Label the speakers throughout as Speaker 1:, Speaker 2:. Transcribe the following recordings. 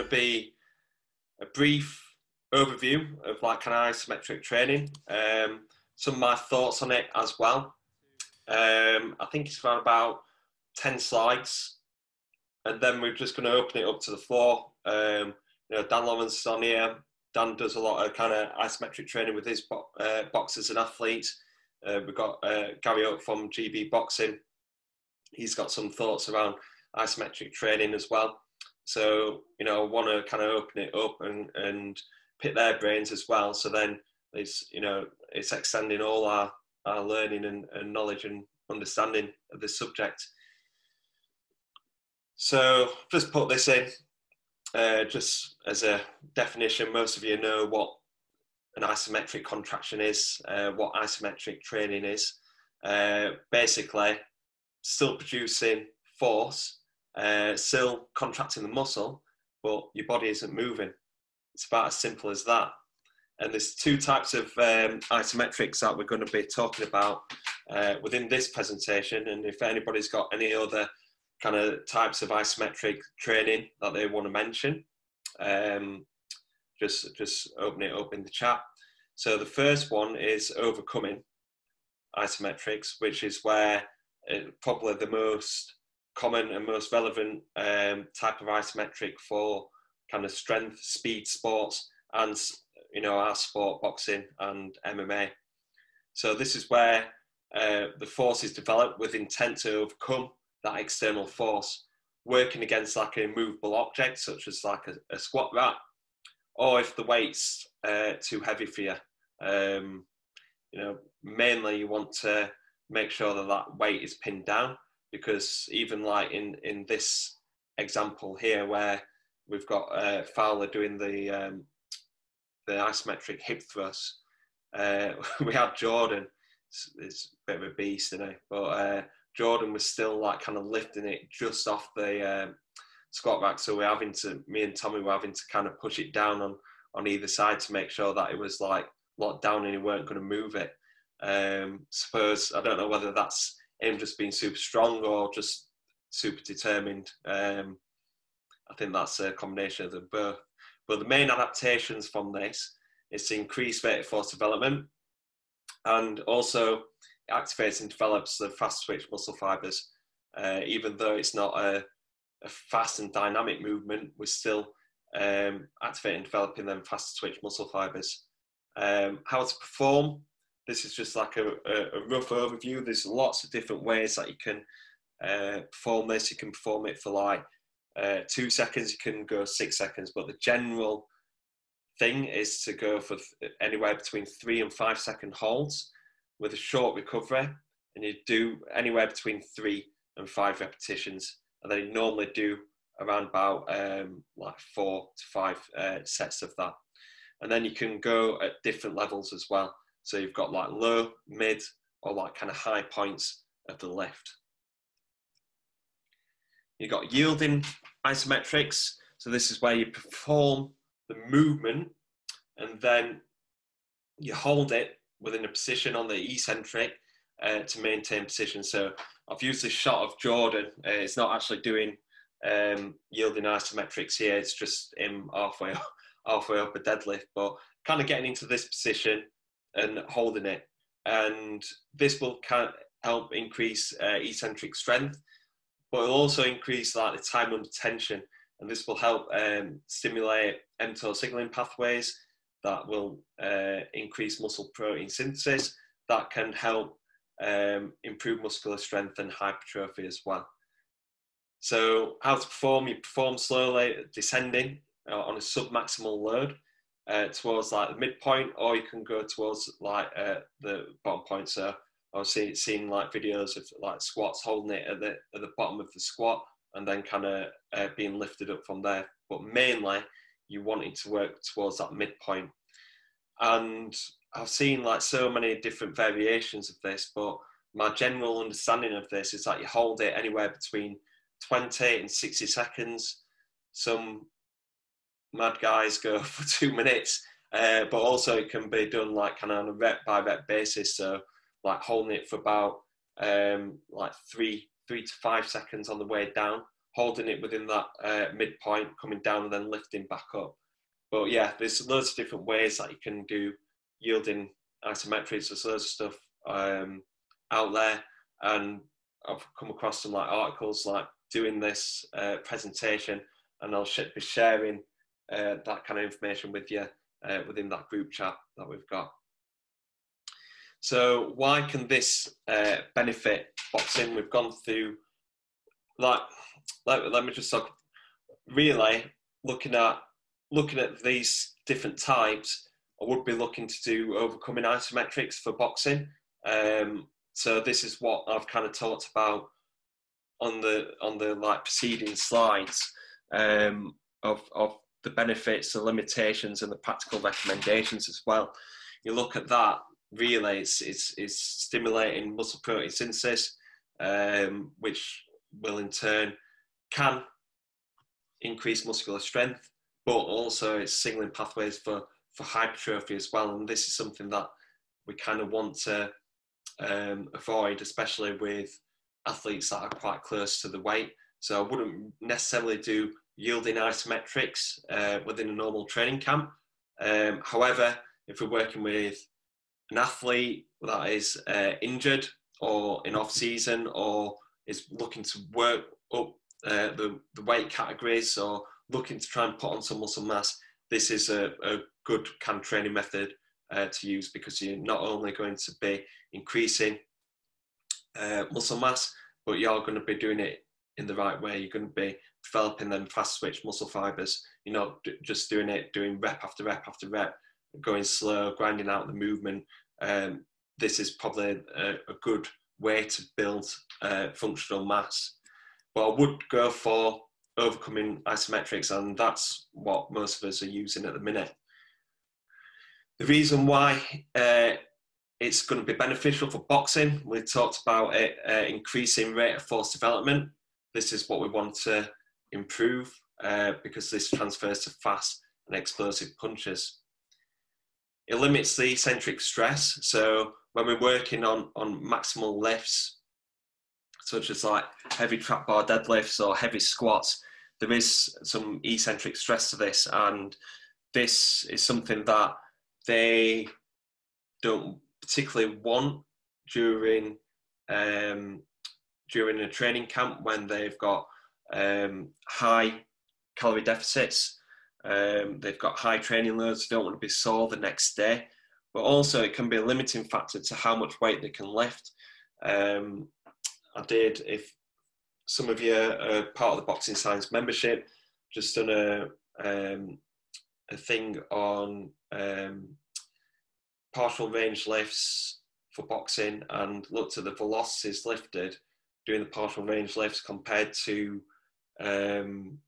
Speaker 1: going to be a brief overview of like of isometric training, um, some of my thoughts on it as well. Um, I think it's around about 10 slides, and then we're just going to open it up to the floor. Um, you know, Dan Lawrence on here. Dan does a lot of kind of isometric training with his bo- uh, boxers and athletes. Uh, we've got uh, Gary Oak from GB Boxing. He's got some thoughts around isometric training as well. So, you know, I want to kind of open it up and, and pick their brains as well. So then it's, you know, it's extending all our, our learning and, and knowledge and understanding of this subject. So just put this in, uh, just as a definition, most of you know what an isometric contraction is, uh, what isometric training is. Uh, basically, still producing force, uh, still contracting the muscle, but your body isn't moving. It's about as simple as that. And there's two types of um, isometrics that we're going to be talking about uh, within this presentation. And if anybody's got any other kind of types of isometric training that they want to mention, um, just just open it up in the chat. So the first one is overcoming isometrics, which is where uh, probably the most common and most relevant um, type of isometric for kind of strength, speed sports, and you know our sport, boxing and MMA. So this is where uh, the force is developed with intent to overcome that external force, working against like a immovable object such as like a, a squat rack, or if the weight's uh, too heavy for you. Um, you know, mainly you want to make sure that that weight is pinned down because even like in in this example here where we've got uh, Fowler doing the um, the isometric hip thrust, uh, we had Jordan. It's, it's, a bit of a beast, you know, but uh, Jordan was still like kind of lifting it just off the um, squat rack. So we're having to, me and Tommy were having to kind of push it down on on either side to make sure that it was like locked down and he weren't going to move it. Um, suppose I don't know whether that's him just being super strong or just super determined. Um, I think that's a combination of the both. But the main adaptations from this is to increase vertical force development and also activates and develops the fast twitch muscle fibers. Uh, even though it's not a, a, fast and dynamic movement, we're still um, activating and developing them fast twitch muscle fibers. Um, how to perform this is just like a, a, rough overview. There's lots of different ways that you can uh, perform this. You can perform it for like uh, two seconds, you can go six seconds, but the general thing is to go for anywhere between three and five second holds with a short recovery, and you do anywhere between three and five repetitions, and then you normally do around about um, like four to five uh, sets of that, and then you can go at different levels as well. So you've got like low, mid, or like kind of high points of the lift. You've got yielding isometrics. So this is where you perform the movement and then you hold it within a position on the eccentric uh, to maintain position. So I've used this shot of Jordan. Uh, it's not actually doing um, yielding isometrics here. It's just him halfway halfway up a deadlift, but kind of getting into this position and holding it. And this will help increase uh, eccentric strength, but it'll also increase like the time under tension. And this will help um, stimulate mTOR signaling pathways that will uh, increase muscle protein synthesis. That can help um, improve muscular strength and hypertrophy as well. So, how to perform? You perform slowly, descending uh, on a submaximal load uh, towards like the midpoint, or you can go towards like uh, the bottom point. So I've seen seen like videos of like squats holding it at the at the bottom of the squat and then kind of uh, being lifted up from there. But mainly, you wanting to work towards that midpoint. And I've seen like so many different variations of this, but my general understanding of this is that you hold it anywhere between 20 and 60 seconds. Some mad guys go for two minutes, uh, but also it can be done like kind of on a rep by rep basis. So like holding it for about um, like three three to five seconds on the way down holding it within that uh, midpoint, coming down and then lifting back up. But yeah, there's loads of different ways that you can do yielding isometrics. There's loads of stuff um, out there, and I've come across some like articles like doing this uh, presentation, and I'll be sharing uh, that kind of information with you uh, within that group chat that we've got. So why can this uh, benefit boxing? We've gone through like let, let me just talk really looking at looking at these different types. I would be looking to do overcoming isometrics for boxing. Um, so this is what I've kind of talked about on the on the like preceding slides um, of of the benefits, the limitations, and the practical recommendations as well. You look at that, really, it's it's, it's stimulating muscle protein synthesis, um, which will in turn can increase muscular strength, but also it's signaling pathways for for hypertrophy as well. And this is something that we kind of want to um, avoid, especially with athletes that are quite close to the weight. So I wouldn't necessarily do yielding isometrics uh, within a normal training camp. Um, however, if we're working with an athlete that is uh, injured or in off season or is looking to work up uh, the, the weight categories or looking to try and put on some muscle mass, this is a, a good kind of training method uh, to use because you're not only going to be increasing uh, muscle mass, but you're going to be doing it in the right way. You're going to be developing them fast twitch muscle fibers. You know, not just doing it, doing rep after rep after rep, going slow, grinding out the movement. Um, this is probably a, a, good way to build uh, functional mass. But I would go for overcoming isometrics, and that's what most of us are using at the minute. The reason why uh, it's going to be beneficial for boxing, we talked about it uh, increasing rate of force development. This is what we want to improve uh, because this transfers to fast and explosive punches. It limits the eccentric stress. So when we're working on, on maximal lifts, such as like heavy trap bar deadlifts or heavy squats, there is some eccentric stress to this. And this is something that they don't particularly want during um, during a training camp when they've got um, high calorie deficits. Um, they've got high training loads, they don't want to be sore the next day. But also, it can be a limiting factor to how much weight they can lift. Um, I did, if some of you are part of the Boxing Science membership, just done a, um, a thing on um, partial range lifts for boxing and looked at the velocities lifted doing the partial range lifts compared to um,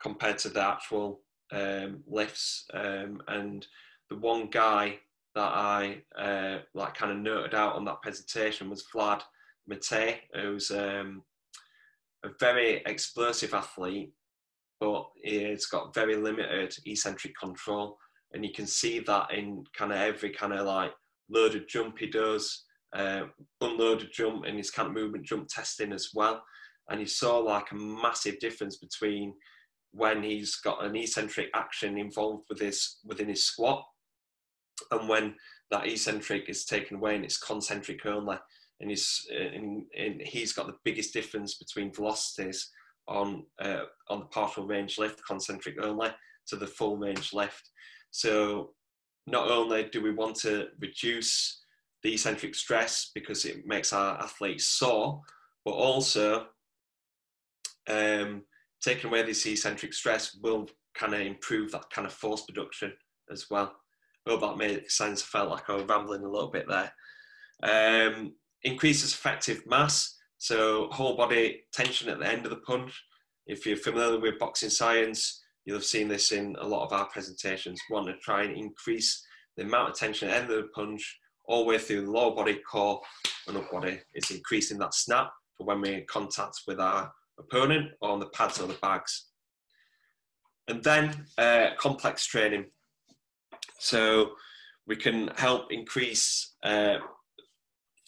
Speaker 1: compared to the actual um, lifts. Um, and the one guy that I uh, like kind of noted out on that presentation was Vlad Mate, who's um, a very explosive athlete, but he's got very limited eccentric control. And you can see that in kind of every kind of like loaded jump he does, uh, unloaded jump, and his kind of movement jump testing as well and you saw like a massive difference between when he's got an eccentric action involved with his within his squat and when that eccentric is taken away and it's concentric only. And he's and, and he's got the biggest difference between velocities on uh, on the partial range lift concentric only to the full range lift. So not only do we want to reduce the eccentric stress because it makes our athletes sore but also um, taking away this eccentric stress will kind of improve that kind of force production as well. I hope that made sense. I felt like I was rambling a little bit there. Um, increases effective mass, so whole body tension at the end of the punch. If you're familiar with boxing science, you'll have seen this in a lot of our presentations. We want to try and increase the amount of tension at the end of the punch all the way through the lower body, core, and upper body. It's increasing that snap for when we're in contact with our opponent on the pads or the bags. And then uh, complex training. So we can help increase uh,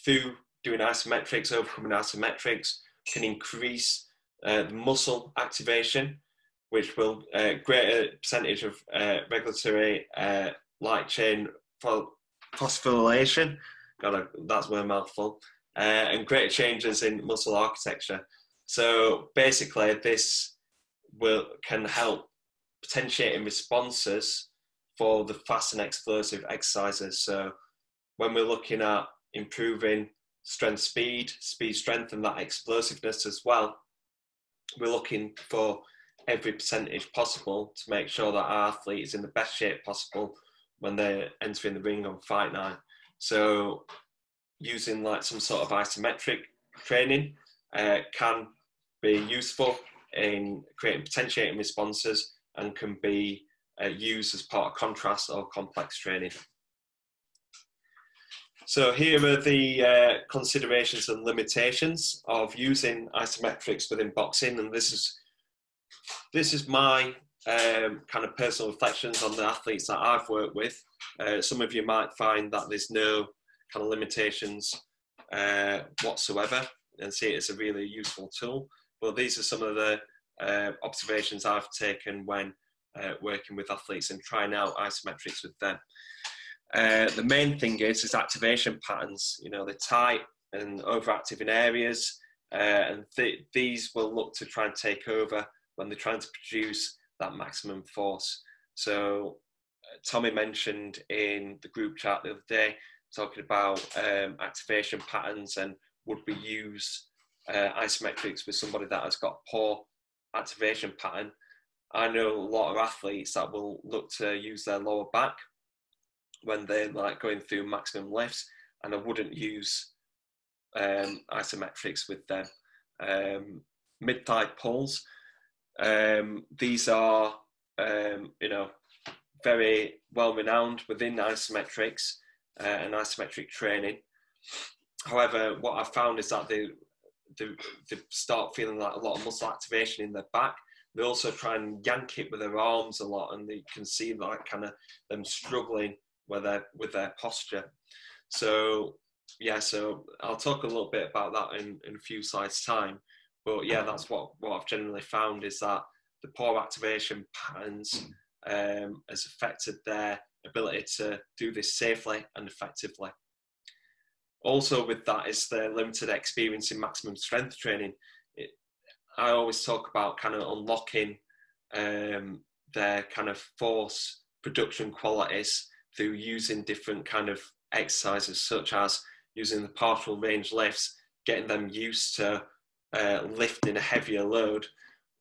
Speaker 1: through doing isometrics, overcoming isometrics, can increase uh, muscle activation, which will uh, greater percentage of uh, regulatory uh, light chain phosphorylation. Got a, that's a mouthful. Uh, and greater changes in muscle architecture. So basically, this will can help potentiating responses for the fast and explosive exercises. So when we're looking at improving strength speed, speed strength, and that explosiveness as well, we're looking for every percentage possible to make sure that our athlete is in the best shape possible when they're entering the ring on fight night. So using like some sort of isometric training uh, can be useful in creating potentiating responses and can be uh, used as part of contrast or complex training. So here are the uh, considerations and limitations of using isometrics within boxing, and this is this is my um, kind of personal reflections on the athletes that I've worked with. Uh, some of you might find that there's no kind of limitations uh, whatsoever, and see it as a really useful tool. But these are some of the uh, observations I've taken when uh, working with athletes and trying out isometrics with them. Uh, the main thing is is activation patterns. You know, they're tight and overactive in areas, uh, and th- these will look to try and take over when they're trying to produce that maximum force. So, uh, Tommy mentioned in the group chat the other day talking about um, activation patterns and would we use uh, isometrics with somebody that has got poor activation pattern. I know a lot of athletes that will look to use their lower back when they're like going through maximum lifts, and I wouldn't use um, isometrics with them. Um, mid thigh pulls, um, these are um, you know very well renowned within isometrics uh, and isometric training. However, what I've found is that they, they, they start feeling like a lot of muscle activation in their back. They also try and yank it with their arms a lot, and they can see like kind of them struggling with their with their posture. So yeah, so I'll talk a little bit about that in, in a few slides time. But yeah, that's what, what I've generally found is that the poor activation patterns um, has affected their ability to do this safely and effectively. Also, with that is the limited experience in maximum strength training. It, I always talk about kind of unlocking um, their kind of force production qualities through using different kind of exercises, such as using the partial range lifts, getting them used to uh, lifting a heavier load.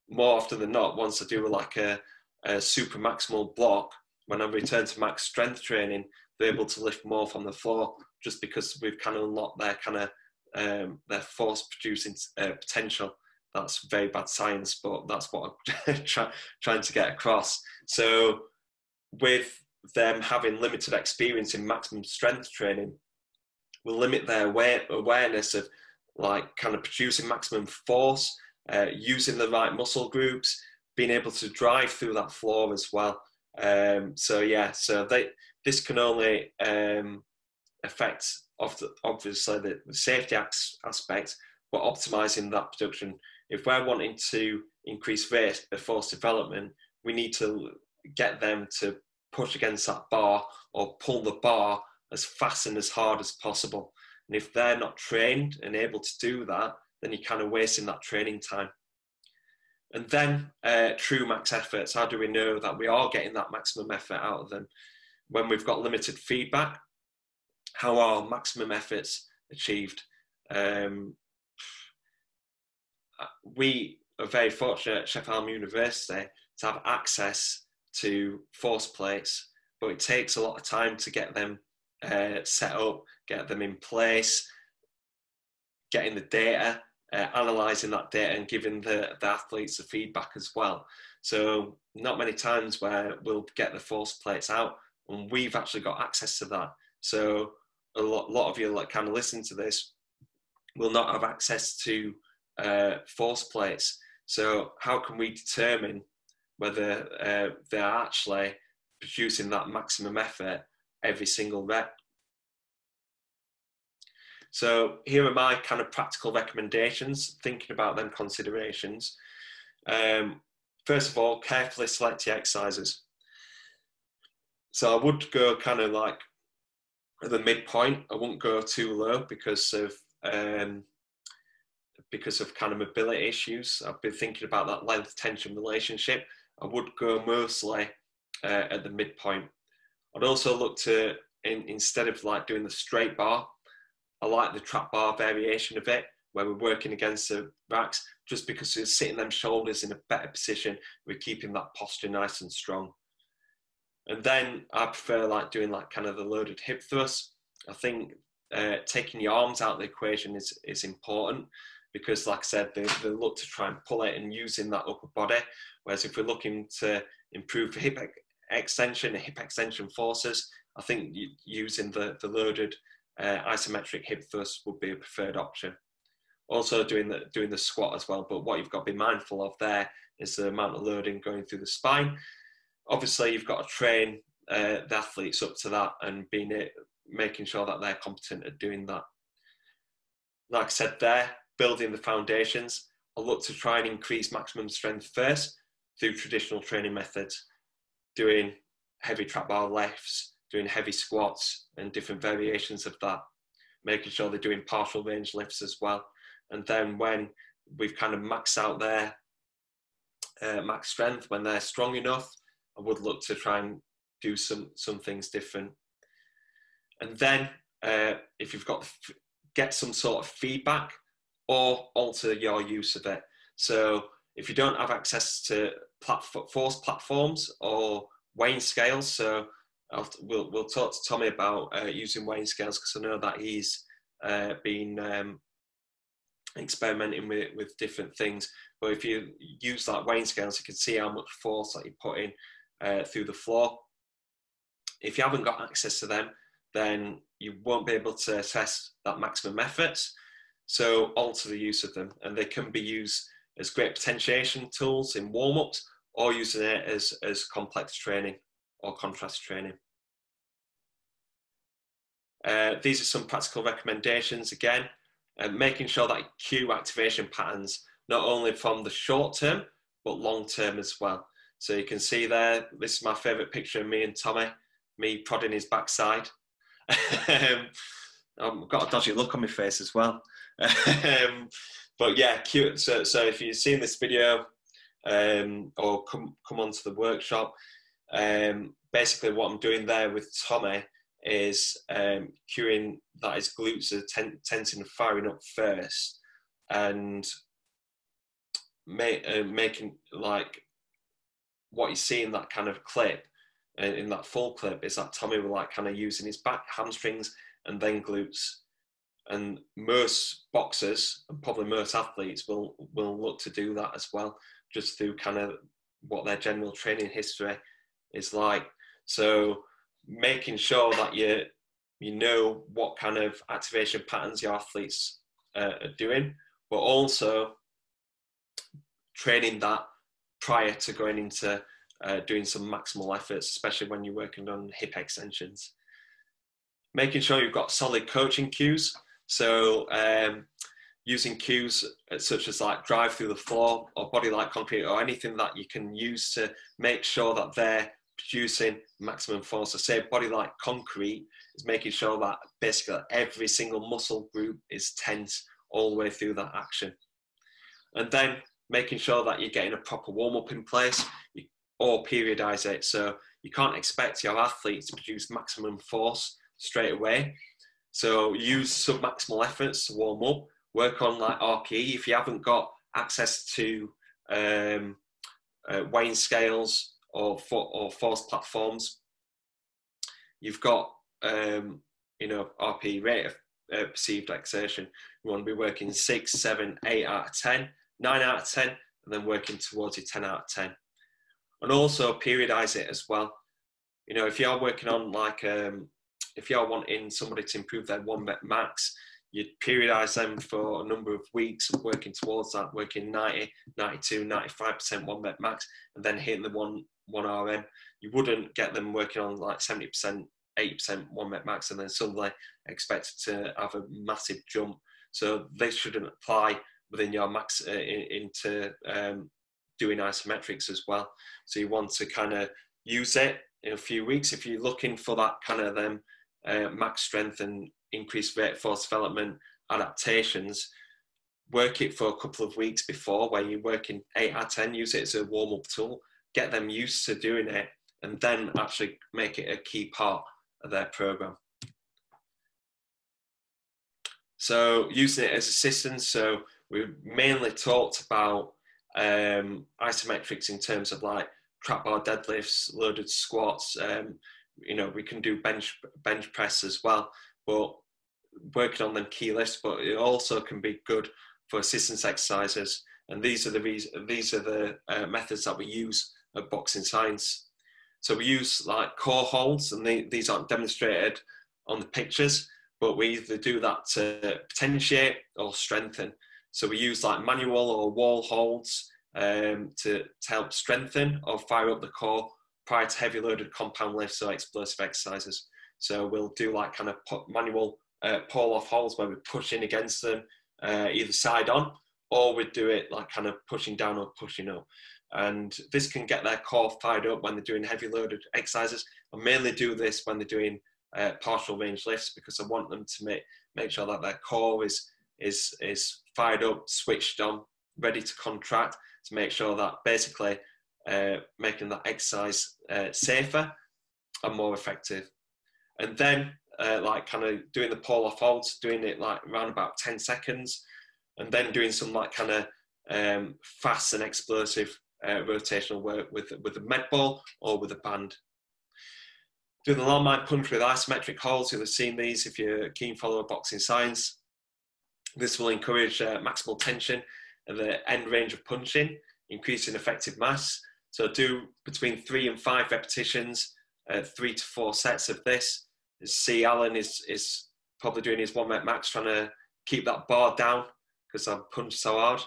Speaker 1: More often than not, once I do like a, a super maximal block, when I return to max strength training, they're able to lift more from the floor just because we've kind of unlocked their kind of um, their force producing uh, potential. That's very bad science, but that's what I'm try, trying to get across. So, with them having limited experience in maximum strength training will limit their aware, awareness of like kind of producing maximum force, uh, using the right muscle groups, being able to drive through that floor as well. Um, so yeah, so they, this can only um, affect obviously the, the safety aspect, but optimizing that production. If we're wanting to increase rate of force development, we need to get them to push against that bar or pull the bar as fast and as hard as possible. And if they're not trained and able to do that, then you're kind of wasting that training time. And then uh, true max efforts. How do we know that we are getting that maximum effort out of them? When we've got limited feedback, how are maximum efforts achieved? Um, we are very fortunate at Sheffield University to have access to force plates, but it takes a lot of time to get them uh, set up, get them in place, getting the data, uh, analysing that data and giving the, the athletes the feedback as well. So not many times where we'll get the force plates out and we've actually got access to that. So a lot, lot of you that kind of listen to this will not have access to uh, force plates. So how can we determine whether uh, they're actually producing that maximum effort every single rep. So here are my kind of practical recommendations, thinking about them considerations. Um, first of all, carefully select your exercises. So I would go kind of like the midpoint. I won't go too low because of um, because of kind of mobility issues. I've been thinking about that length tension relationship. I would go mostly uh, at the midpoint. I'd also look to in, instead of like doing the straight bar, I like the trap bar variation of it, where we're working against the racks, just because we're sitting them shoulders in a better position, we're keeping that posture nice and strong. And then I prefer like doing like kind of the loaded hip thrust. I think uh, taking your arms out of the equation is, is important because like I said, they, they look to try and pull it and using that upper body. Whereas if we're looking to improve hip extension, hip extension forces, I think using the, the loaded uh, isometric hip thrust would be a preferred option. Also doing the, doing the squat as well, but what you've got to be mindful of there is the amount of loading going through the spine. Obviously, you've got to train uh, the athletes up to that and being it, making sure that they're competent at doing that. Like I said there, building the foundations, I'll look to try and increase maximum strength first through traditional training methods, doing heavy trap bar lifts, doing heavy squats and different variations of that, making sure they're doing partial range lifts as well. And then when we've kind of maxed out their uh, max strength, when they're strong enough, I would look to try and do some some things different. And then uh, if you've got get some sort of feedback or alter your use of it. So if you don't have access to platform, force platforms or weighing scales, so I'll, we'll, we'll talk to Tommy about uh, using weighing scales because I know that he's uh, been um, experimenting with, with different things. But if you use that weighing scales, you can see how much force that you put in uh, through the floor. If you haven't got access to them, then you won't be able to assess that maximum effort. So alter the use of them, and they can be used as great potentiation tools in warm-ups or using it as, as complex training or contrast training. Uh, these are some practical recommendations again, uh, making sure that cue activation patterns not only from the short term but long term as well. So you can see there, this is my favourite picture of me and Tommy, me prodding his backside. um, I've got a dodgy look on my face as well. um, but yeah, cute. So, so if you've seen this video um, or come come onto the workshop, um, basically what I'm doing there with Tommy is um, cueing that his glutes are ten- tensing and firing up first, and uh, making like what you see in that kind of clip, uh, in that full clip, is that Tommy will like kind of using his back hamstrings and then glutes. And most boxers and probably most athletes will will look to do that as well, just through kind of what their general training history is like. So making sure that you you know what kind of activation patterns your athletes uh, are doing, but also training that prior to going into uh, doing some maximal efforts, especially when you're working on hip extensions. Making sure you've got solid coaching cues. So um, using cues such as like drive through the floor or body like concrete or anything that you can use to make sure that they're producing maximum force. So say body like concrete is making sure that basically every single muscle group is tense all the way through that action. And then making sure that you're getting a proper warm up in place or periodize it. So you can't expect your athletes to produce maximum force straight away. So use sub maximal efforts to warm up. Work on like RPE if you haven't got access to um, uh, weighing scales or or force platforms. You've got um, you know RP rate of uh, perceived exertion. You want to be working six, seven, eight out of ten, nine out of ten, and then working towards your ten out of ten. And also periodize it as well. You know, if you're working on like um, if you're wanting somebody to improve their one rep max, you'd periodize them for a number of weeks working towards that, working 90, 92, 95% one rep max, and then hitting the one one RM. You wouldn't get them working on like 70% 8% one rep max and then suddenly expected to have a massive jump. So they shouldn't apply within your max uh, in, into um, doing isometrics as well. So you want to kind of use it in a few weeks if you're looking for that kind of them um, uh, max strength and increased rate force development adaptations. Work it for a couple of weeks before, where you're working eight out of ten. Use it as a warm up tool. Get them used to doing it, and then actually make it a key part of their program. So using it as assistance. So we mainly talked about um, isometrics in terms of like trap bar deadlifts, loaded squats. Um, you know, we can do bench bench press as well, but working on them key lifts. But it also can be good for assistance exercises. And these are the reason, these are the uh, methods that we use at Boxing Science. So we use like core holds, and they, these aren't demonstrated on the pictures, but we either do that to potentiate or strengthen. So we use like manual or wall holds um, to, to help strengthen or fire up the core prior to heavy loaded compound lifts or explosive exercises. So we'll do like kind of manual uh, pull off holds where we push in against them uh, either side on, or we do it like kind of pushing down or pushing up. And this can get their core fired up when they're doing heavy loaded exercises. I mainly do this when they're doing uh, partial range lifts because I want them to make, make sure that their core is, is, is fired up, switched on, ready to contract to make sure that basically uh, making that exercise uh, safer and more effective. And then uh, like kind of doing the pull off holds, doing it like around about 10 seconds, and then doing some like kind of um, fast and explosive uh, rotational work with with a med ball or with a band. Doing the landmine punch with isometric holds, you'll have seen these if you're a keen follower of boxing science. This will encourage uh, maximal tension at the end range of punching, increasing effective mass. So do between three and five repetitions, uh, three to four sets of this. See Alan is, is probably doing his one rep max, trying to keep that bar down because I've punched so hard.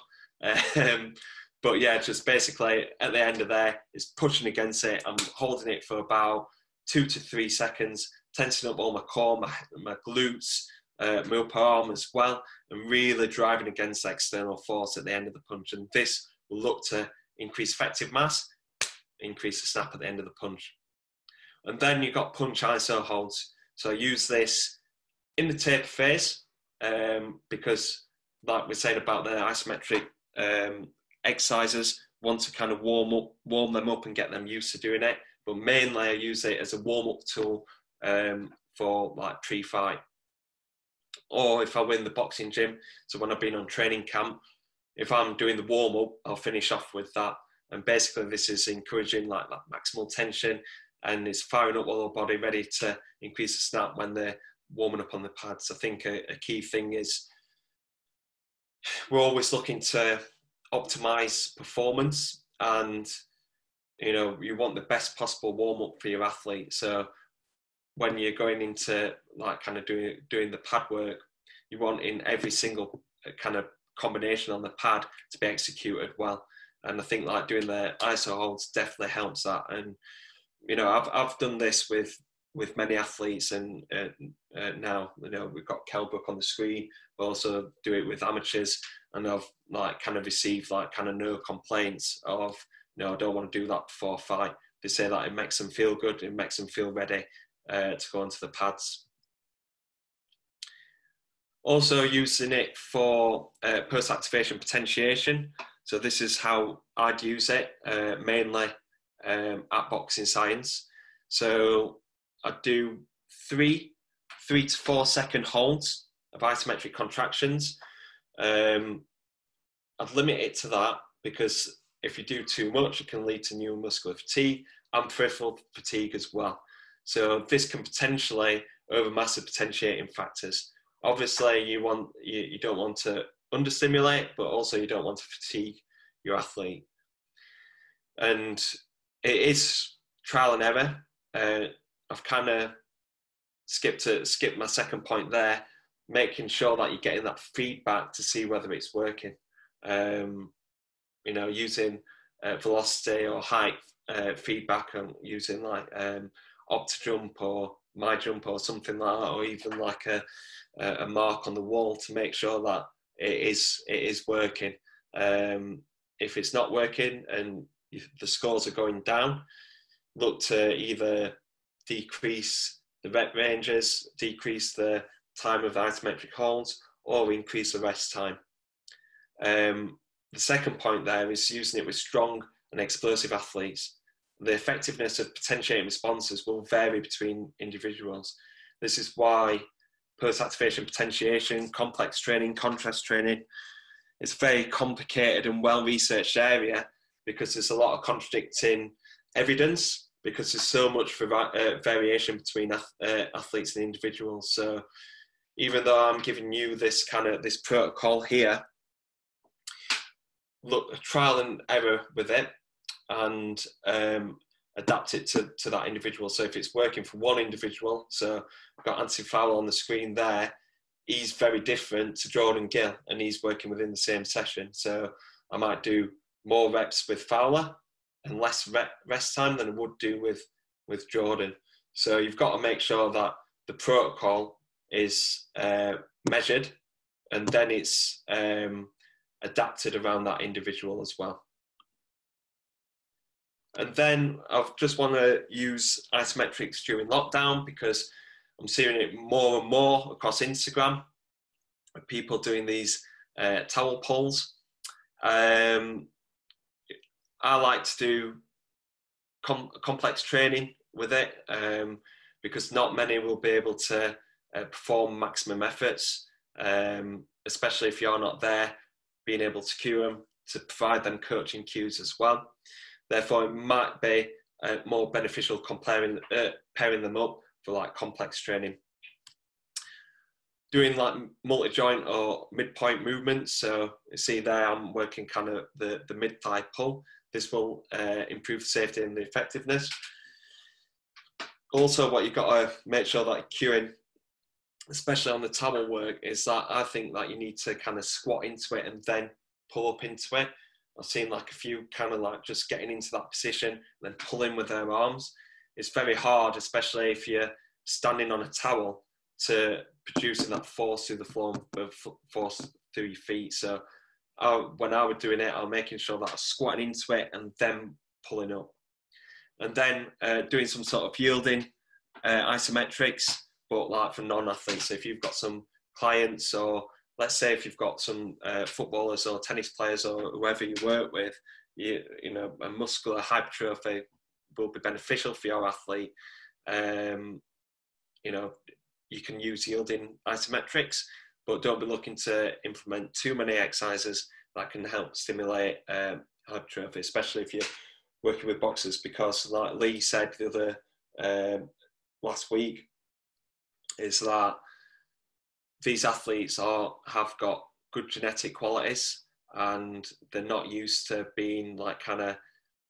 Speaker 1: Um, but yeah, just basically at the end of there is pushing against it. I'm holding it for about two to three seconds, tensing up all my core, my, my glutes, uh, upper arm as well, and really driving against external force at the end of the punch. And this will look to increase effective mass, increase the snap at the end of the punch. And then you've got punch iso holds. So I use this in the taper phase um, because, like we're saying about the isometric um, exercises want to kind of warm up, warm them up and get them used to doing it. But mainly I use it as a warm up tool um, for like pre-fight. Or if I win the boxing gym, so when I've been on training camp, if I'm doing the warm up, I'll finish off with that. And basically, this is encouraging like that maximal tension and is firing up all the body, ready to increase the snap when they're warming up on the pads. I think a, a key thing is we're always looking to optimize performance and you know you want the best possible warm up for your athlete so when you're going into like kind of doing doing the pad work you want in every single kind of combination on the pad to be executed well. And i think like doing the iso holds definitely helps that. And you know i've, I've done this with with many athletes and uh, uh, now you know we've got Kell Brook on the screen we also do it with amateurs. And I've like kind of received like kind of no complaints of no I don't want to do that before a fight. They say that it makes them feel good it makes them feel ready uh, to go into the pads. Also using it for uh, post activation potentiation. So this is how I'd use it uh, mainly um, at boxing science. So I do three three to four second holds of isometric contractions. Um, I'd limit it to that because if you do too much, it can lead to neuromuscular fatigue and peripheral fatigue as well. So this can potentially over massive potentiating factors. Obviously, you want you, you don't want to understimulate, but also you don't want to fatigue your athlete. And it is trial and error. Uh, I've kind of skipped to skip my second point there making sure that you're getting that feedback to see whether it's working. Um, you know, using uh, velocity or height uh, feedback and using like um, OptoJump or my jump or something like that, or even like a, a mark on the wall to make sure that it is it is working. Um, if it's not working and the scores are going down, look to either decrease the rep ranges, decrease the time of isometric holds, or increase the rest time. Um, the second point there is using it with strong and explosive athletes. The effectiveness of potentiating responses will vary between individuals. This is why post-activation potentiation, complex training, contrast training, it's a very complicated and well-researched area because there's a lot of contradicting evidence because there's so much uh, variation between uh, athletes and individuals. So even though I'm giving you this kind of this protocol here, look trial and error with it and um, adapt it to, to that individual. So if it's working for one individual, so I've got Anthony Fowler on the screen there, he's very different to Jordan Gill and he's working within the same session. So I might do more reps with Fowler and less rest time than I would do with, with Jordan. So you've got to make sure that the protocol is uh, measured and then it's um, adapted around that individual as well. And then I just want to use isometrics during lockdown because I'm seeing it more and more across Instagram. People doing these uh, towel pulls. Um, I like to do com- complex training with it um, because not many will be able to uh, perform maximum efforts, um, especially if you're not there being able to cue them, to provide them coaching cues as well. Therefore, it might be uh, more beneficial comparing, uh, pairing them up for like complex training. Doing like multi-joint or mid-point movements. So you see there, I'm working kind of the, the mid-thigh pull. This will uh, improve safety and the effectiveness. Also, what you've got to make sure that cueing especially on the towel work, is that I think that you need to kind of squat into it and then pull up into it. I've seen like a few kind of like just getting into that position and then pulling with their arms. It's very hard, especially if you're standing on a towel to producing that force through the floor, force through your feet. So I, when I was doing it, I was making sure that I was squatting into it and then pulling up. And then uh, doing some sort of yielding uh, isometrics but like for non-athletes, so if you've got some clients or let's say if you've got some uh, footballers or tennis players or whoever you work with, you, you know, a muscular hypertrophy will be beneficial for your athlete. Um, you know, you can use yielding isometrics, but don't be looking to implement too many exercises that can help stimulate um, hypertrophy, especially if you're working with boxers, because like Lee said the other um, last week, is that these athletes are have got good genetic qualities and they're not used to being like kind of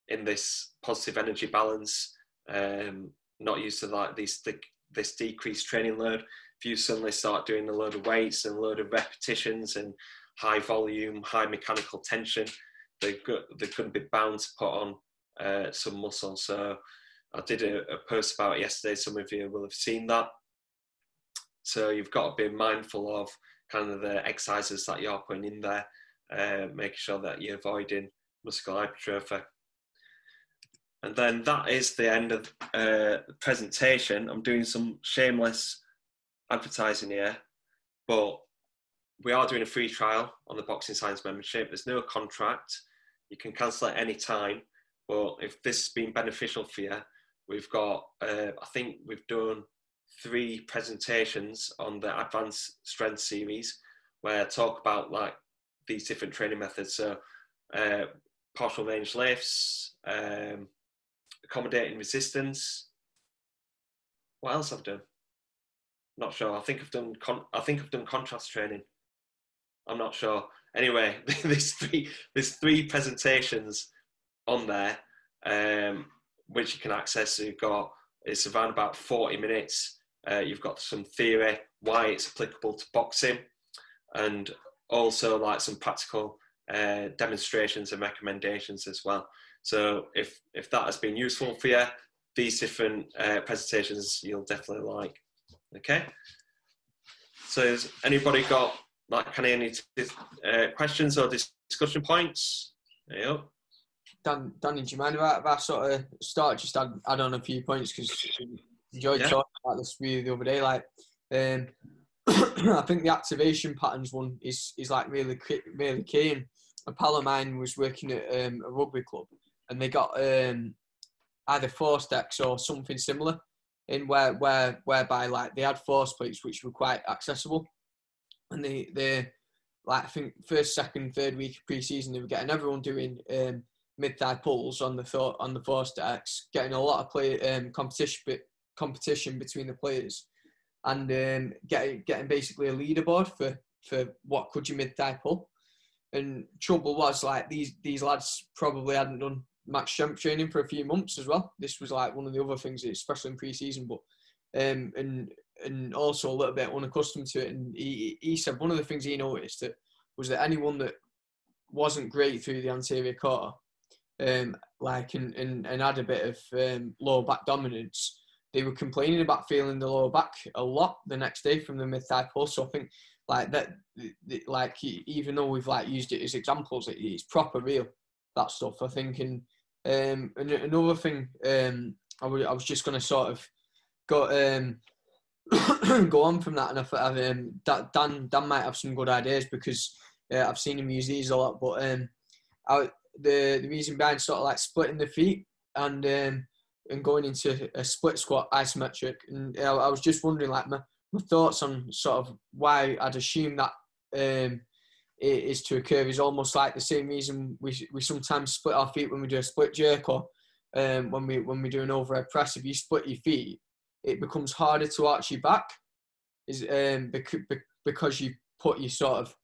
Speaker 1: in this positive energy balance um, not used to like these this decreased training load. If you suddenly start doing a load of weights and a load of repetitions and high volume high mechanical tension they're, good, they're going to be bound to put on uh, some muscle. So i did a, a post about it yesterday. Some of you will have seen that so you've got to be mindful of kind of the exercises that you're putting in there, uh, making sure that you're avoiding muscular hypertrophy. And then that is the end of uh, the presentation. I'm doing some shameless advertising here, but we are doing a free trial on the Boxing Science membership. There's no contract. You can cancel at any time. But if this has been beneficial for you, we've got, uh, I think we've done three presentations on the advanced strength series where I talk about like these different training methods. So uh, partial range lifts, um, accommodating resistance. What else I've done? Not sure. I think I've done. Con- I think I've done contrast training. I'm not sure. Anyway, there's three. There's three presentations on there, um, which you can access. So you've got it's around about 40 minutes. Uh, you've got some theory, why it's applicable to boxing, and also like some practical uh, demonstrations and recommendations as well. So if, if that has been useful for you, these different uh, presentations you'll definitely like. Okay. So has anybody got like kind of any uh, questions or discussion points? Yep.
Speaker 2: Dan, Danny, do you mind about that sort of start? Just add, add on a few points because enjoyed yeah. talking about this with you the other day. Like, um, I think the activation patterns one is is like really really key. And a pal of mine was working at um, a rugby club, and they got um, either ForceDecks or something similar, in where where whereby like they had force plates which were quite accessible, and they they like I think first, second, third week of pre-season they were getting everyone doing um, mid thigh pulls on the thought on the ForceDecks, getting a lot of play um, competition competition between the players, and um, getting getting basically a leaderboard for for what could you mid thigh pull. And trouble was like these these lads probably hadn't done max strength training for a few months as well. This was like one of the other things, especially in pre-season, but um, and and also a little bit unaccustomed to it. And he he said one of the things he noticed that was that anyone that wasn't great through the anterior quarter, um, like and, and, and had a bit of um, lower back dominance, they were complaining about feeling the lower back a lot the next day from the mid thigh pull. So I think like that, like even though we've like used it as examples, it's proper real that stuff. I think and um, and another thing um, I, w- I was just going to sort of go um, go on from that, and I thought um, Dan Dan might have some good ideas because uh, I've seen him use these a lot. But um, I, the the reason behind sort of like splitting the feet and um, and going into a split squat isometric, and I, I was just wondering like my, my thoughts on sort of why I'd assume that um, is to occur is almost like the same reason we, we sometimes split our feet when we do a split jerk or um, when we when we do an overhead press. If you split your feet, it becomes harder to arch your back, is um, because you put your sort of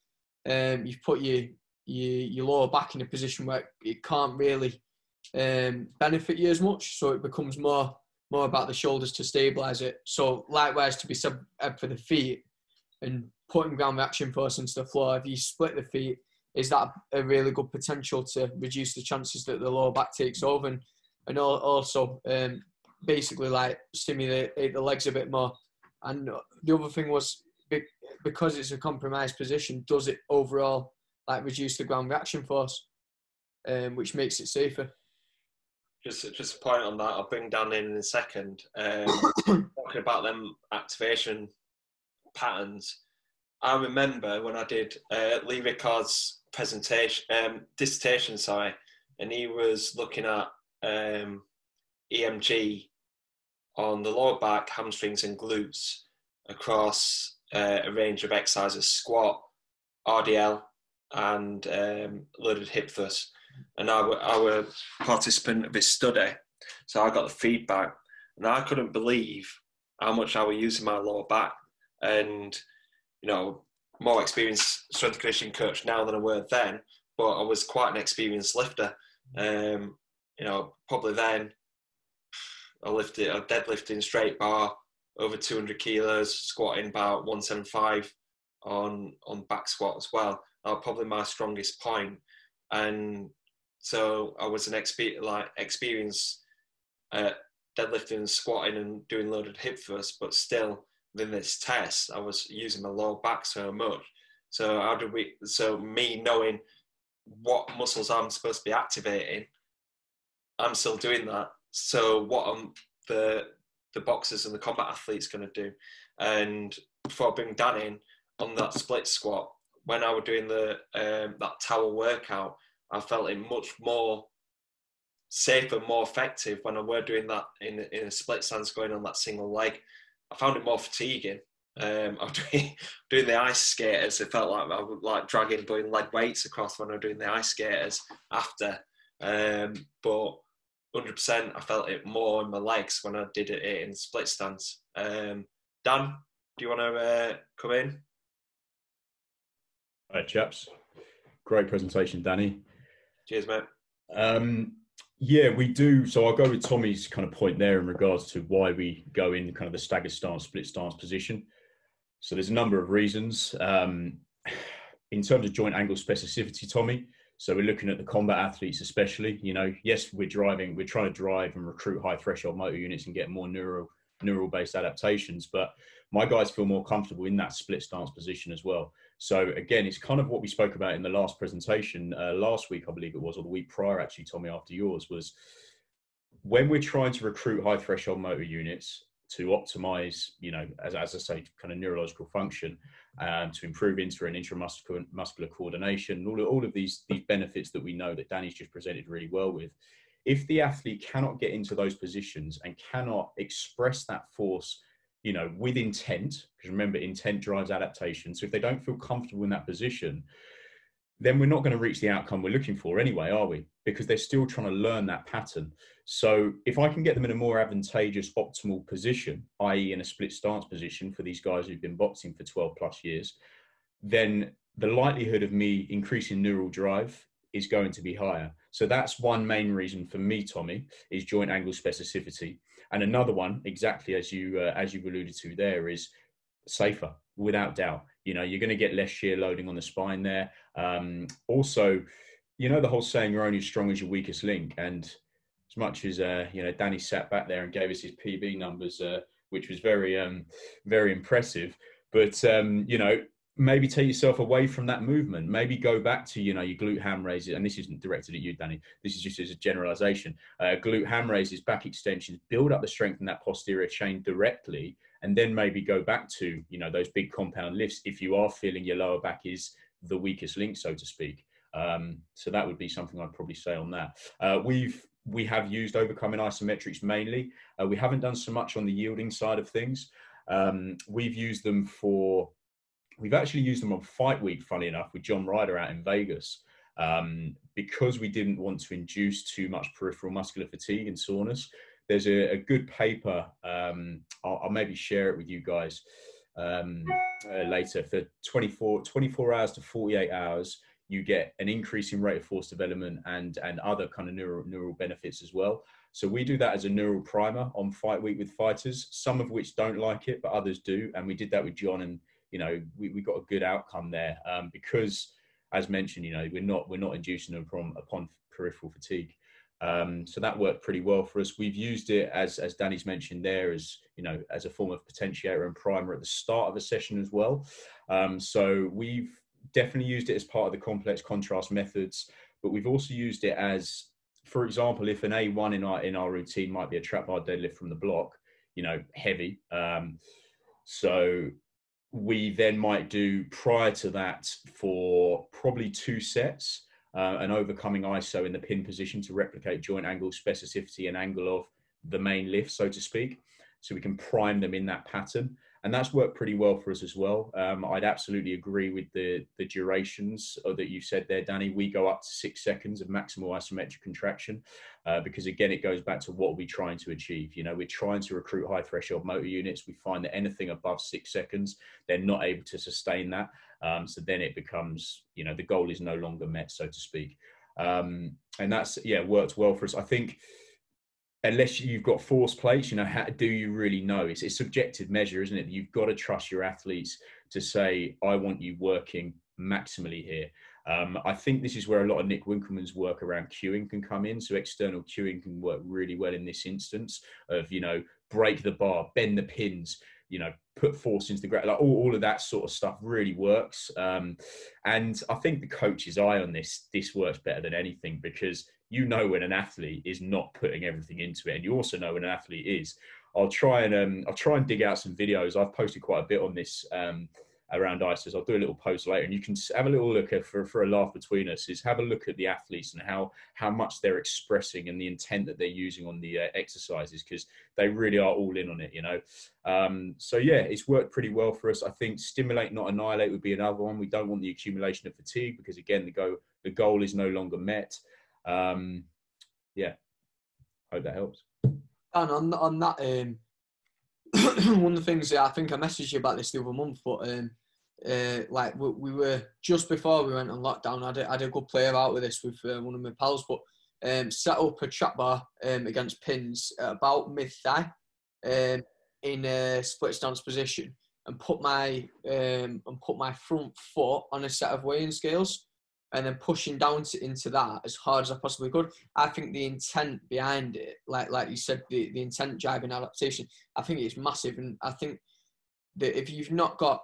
Speaker 2: um, you've put your, your your lower back in a position where it can't really um, benefit you as much. So it becomes more more about the shoulders to stabilize it. So likewise to be sub for the feet and putting ground reaction force into the floor, if you split the feet, is that a really good potential to reduce the chances that the lower back takes over and, and also um, basically like stimulate the legs a bit more. And the other thing was because it's a compromised position, does it overall like reduce the ground reaction force, um, which makes it safer?
Speaker 1: Just, just a point on that. I'll bring Dan in in a second. Um, talking about them activation patterns, I remember when I did uh, Lee Rickard's presentation, um, dissertation, sorry, and he was looking at um, EMG on the lower back, hamstrings, and glutes across uh, a range of exercises squat, RDL, and um, loaded hip thrust. And our, our participant of his study, so I got the feedback, and I couldn't believe how much I was using my lower back. And you know, more experienced strength conditioning coach now than I were then, but I was quite an experienced lifter. Um, you know, probably then I lifted, I deadlifting straight bar over 200 kilos, squatting about 175 on on back squat as well. Was probably my strongest point, and so I was an exper- like experienced uh, deadlifting and squatting and doing loaded hip thrusts, but still in this test, I was using my lower back so much. So how do we? So me knowing what muscles I'm supposed to be activating, I'm still doing that. So what am the the boxers and the combat athletes going to do? And before I bring Dan in on that split squat, when I was doing the um, that towel workout, I felt it much more safer, more effective when I were doing that in in a split stance, going on that single leg. I found it more fatiguing. Um, I was doing, doing the ice skaters. It felt like I was like dragging, doing leg weights across when I was doing the ice skaters after. Um, but 100%, I felt it more in my legs when I did it in split stance. Um, Dan, do you want to uh, come in?
Speaker 3: Hi, chaps. Great presentation, Danny.
Speaker 1: Cheers, mate.
Speaker 3: Um, yeah, we do. So I'll go with Tommy's kind of point there in regards to why we go in kind of the staggered stance, split stance position. So there's a number of reasons. Um, in terms of joint angle specificity, Tommy, So we're looking at the combat athletes, especially. You know, yes, we're driving, we're trying to drive and recruit high threshold motor units and get more neural neural based adaptations, but my guys feel more comfortable in that split stance position as well. So again, it's kind of what we spoke about in the last presentation uh, last week, I believe it was, or the week prior, actually, Tommy, after yours was when we're trying to recruit high threshold motor units to optimize, you know, as, as I say, kind of neurological function, um, to improve inter and intramuscular muscular coordination, all of, all of these, these benefits that we know that Danny's just presented really well with. If the athlete cannot get into those positions and cannot express that force, you know, with intent, because remember, intent drives adaptation. So if they don't feel comfortable in that position, then we're not going to reach the outcome we're looking for anyway, are we? Because they're still trying to learn that pattern. So if I can get them in a more advantageous, optimal position, i.e., in a split stance position for these guys who've been boxing for 12 plus years, then the likelihood of me increasing neural drive is going to be higher. So that's one main reason for me, Tommy, is joint angle specificity. And another one, exactly as you uh, as you've alluded to there, is safer without doubt. You know, you're going to get less shear loading on the spine there. Um, also, you know the whole saying, "You're only as strong as your weakest link." And as much as uh, you know, Danny sat back there and gave us his PB numbers, uh, which was very, um, very impressive. But um, you know, maybe take yourself away from that movement. Maybe go back to you know your glute ham raises, and this isn't directed at you, Danny. This is just as a generalization. Uh, glute ham raises, back extensions, build up the strength in that posterior chain directly, and then maybe go back to you know those big compound lifts if you are feeling your lower back is the weakest link, so to speak. Um, so that would be something I'd probably say on that. Uh, we've we have used overcoming isometrics mainly. Uh, we haven't done so much on the yielding side of things. Um, we've used them for We've actually used them on Fight Week, funny enough, with John Ryder out in Vegas. Um, because we didn't want to induce too much peripheral muscular fatigue and soreness. There's a, a good paper, um, I'll, I'll, maybe share it with you guys um, uh, later. For 24, 24 hours to 48 hours, you get an increasing rate of force development and, and other kind of neural, neural benefits as well. So we do that as a neural primer on Fight Week with fighters, some of which don't like it, but others do. And we did that with John and you know, we, we got a good outcome there um, because, as mentioned, you know, we're not we're not inducing upon upon peripheral fatigue. Um, so that worked pretty well for us. We've used it as as Danny's mentioned there as you know as a form of potentiator and primer at the start of a session as well. Um, so we've definitely used it as part of the complex contrast methods, but we've also used it as, for example, if an A1 in our in our routine might be a trap bar deadlift from the block, you know, heavy. Um, so we then might do prior to that for probably two sets uh, and overcoming ISO in the pin position to replicate joint angle specificity and angle of the main lift, so to speak. So we can prime them in that pattern and that's worked pretty well for us as well. Um, I'd absolutely agree with the the durations that you said there, Danny. We go up to six seconds of maximal isometric contraction uh, because again, it goes back to what we're trying to achieve. You know, we're trying to recruit high threshold motor units. We find that anything above six seconds, they're not able to sustain that. Um, so then it becomes, you know, the goal is no longer met, so to speak. Um, and that's yeah worked well for us. I think unless you've got force plates, you know, how do you really know? It's a subjective measure, isn't it? You've got to trust your athletes to say, I want you working maximally here. Um, I think this is where a lot of Nick Winkelman's work around cueing can come in. So external cueing can work really well in this instance of, you know, break the bar, bend the pins, you know, put force into the ground, like all, all of that sort of stuff really works. Um, and I think the coach's eye on this, this works better than anything because you know when an athlete is not putting everything into it, and you also know when an athlete is. I'll try and um, I'll try and dig out some videos. I've posted quite a bit on this um, around ISOs. I'll do a little post later, and you can have a little look at for for a laugh between us. Is have a look at the athletes and how how much they're expressing and the intent that they're using on the uh, exercises because they really are all in on it. You know, um, so yeah, it's worked pretty well for us. I think stimulate not annihilate would be another one. We don't want the accumulation of fatigue because again, the go the goal is no longer met um, yeah, hope that helps.
Speaker 2: And on on that, um, one of the things that I think I messaged you about this the other month, but um, uh, like we, we, were just before we went on lockdown. I had a, I had a good play about with this with uh, one of my pals, but um, set up a trap bar um, against pins about mid thigh um, in a split stance position, and put my um, and put my front foot on a set of weighing scales and then pushing down to, into that as hard as I possibly could. I think the intent behind it, like like you said, the, the intent driving adaptation, I think it's massive. And I think that if you've not got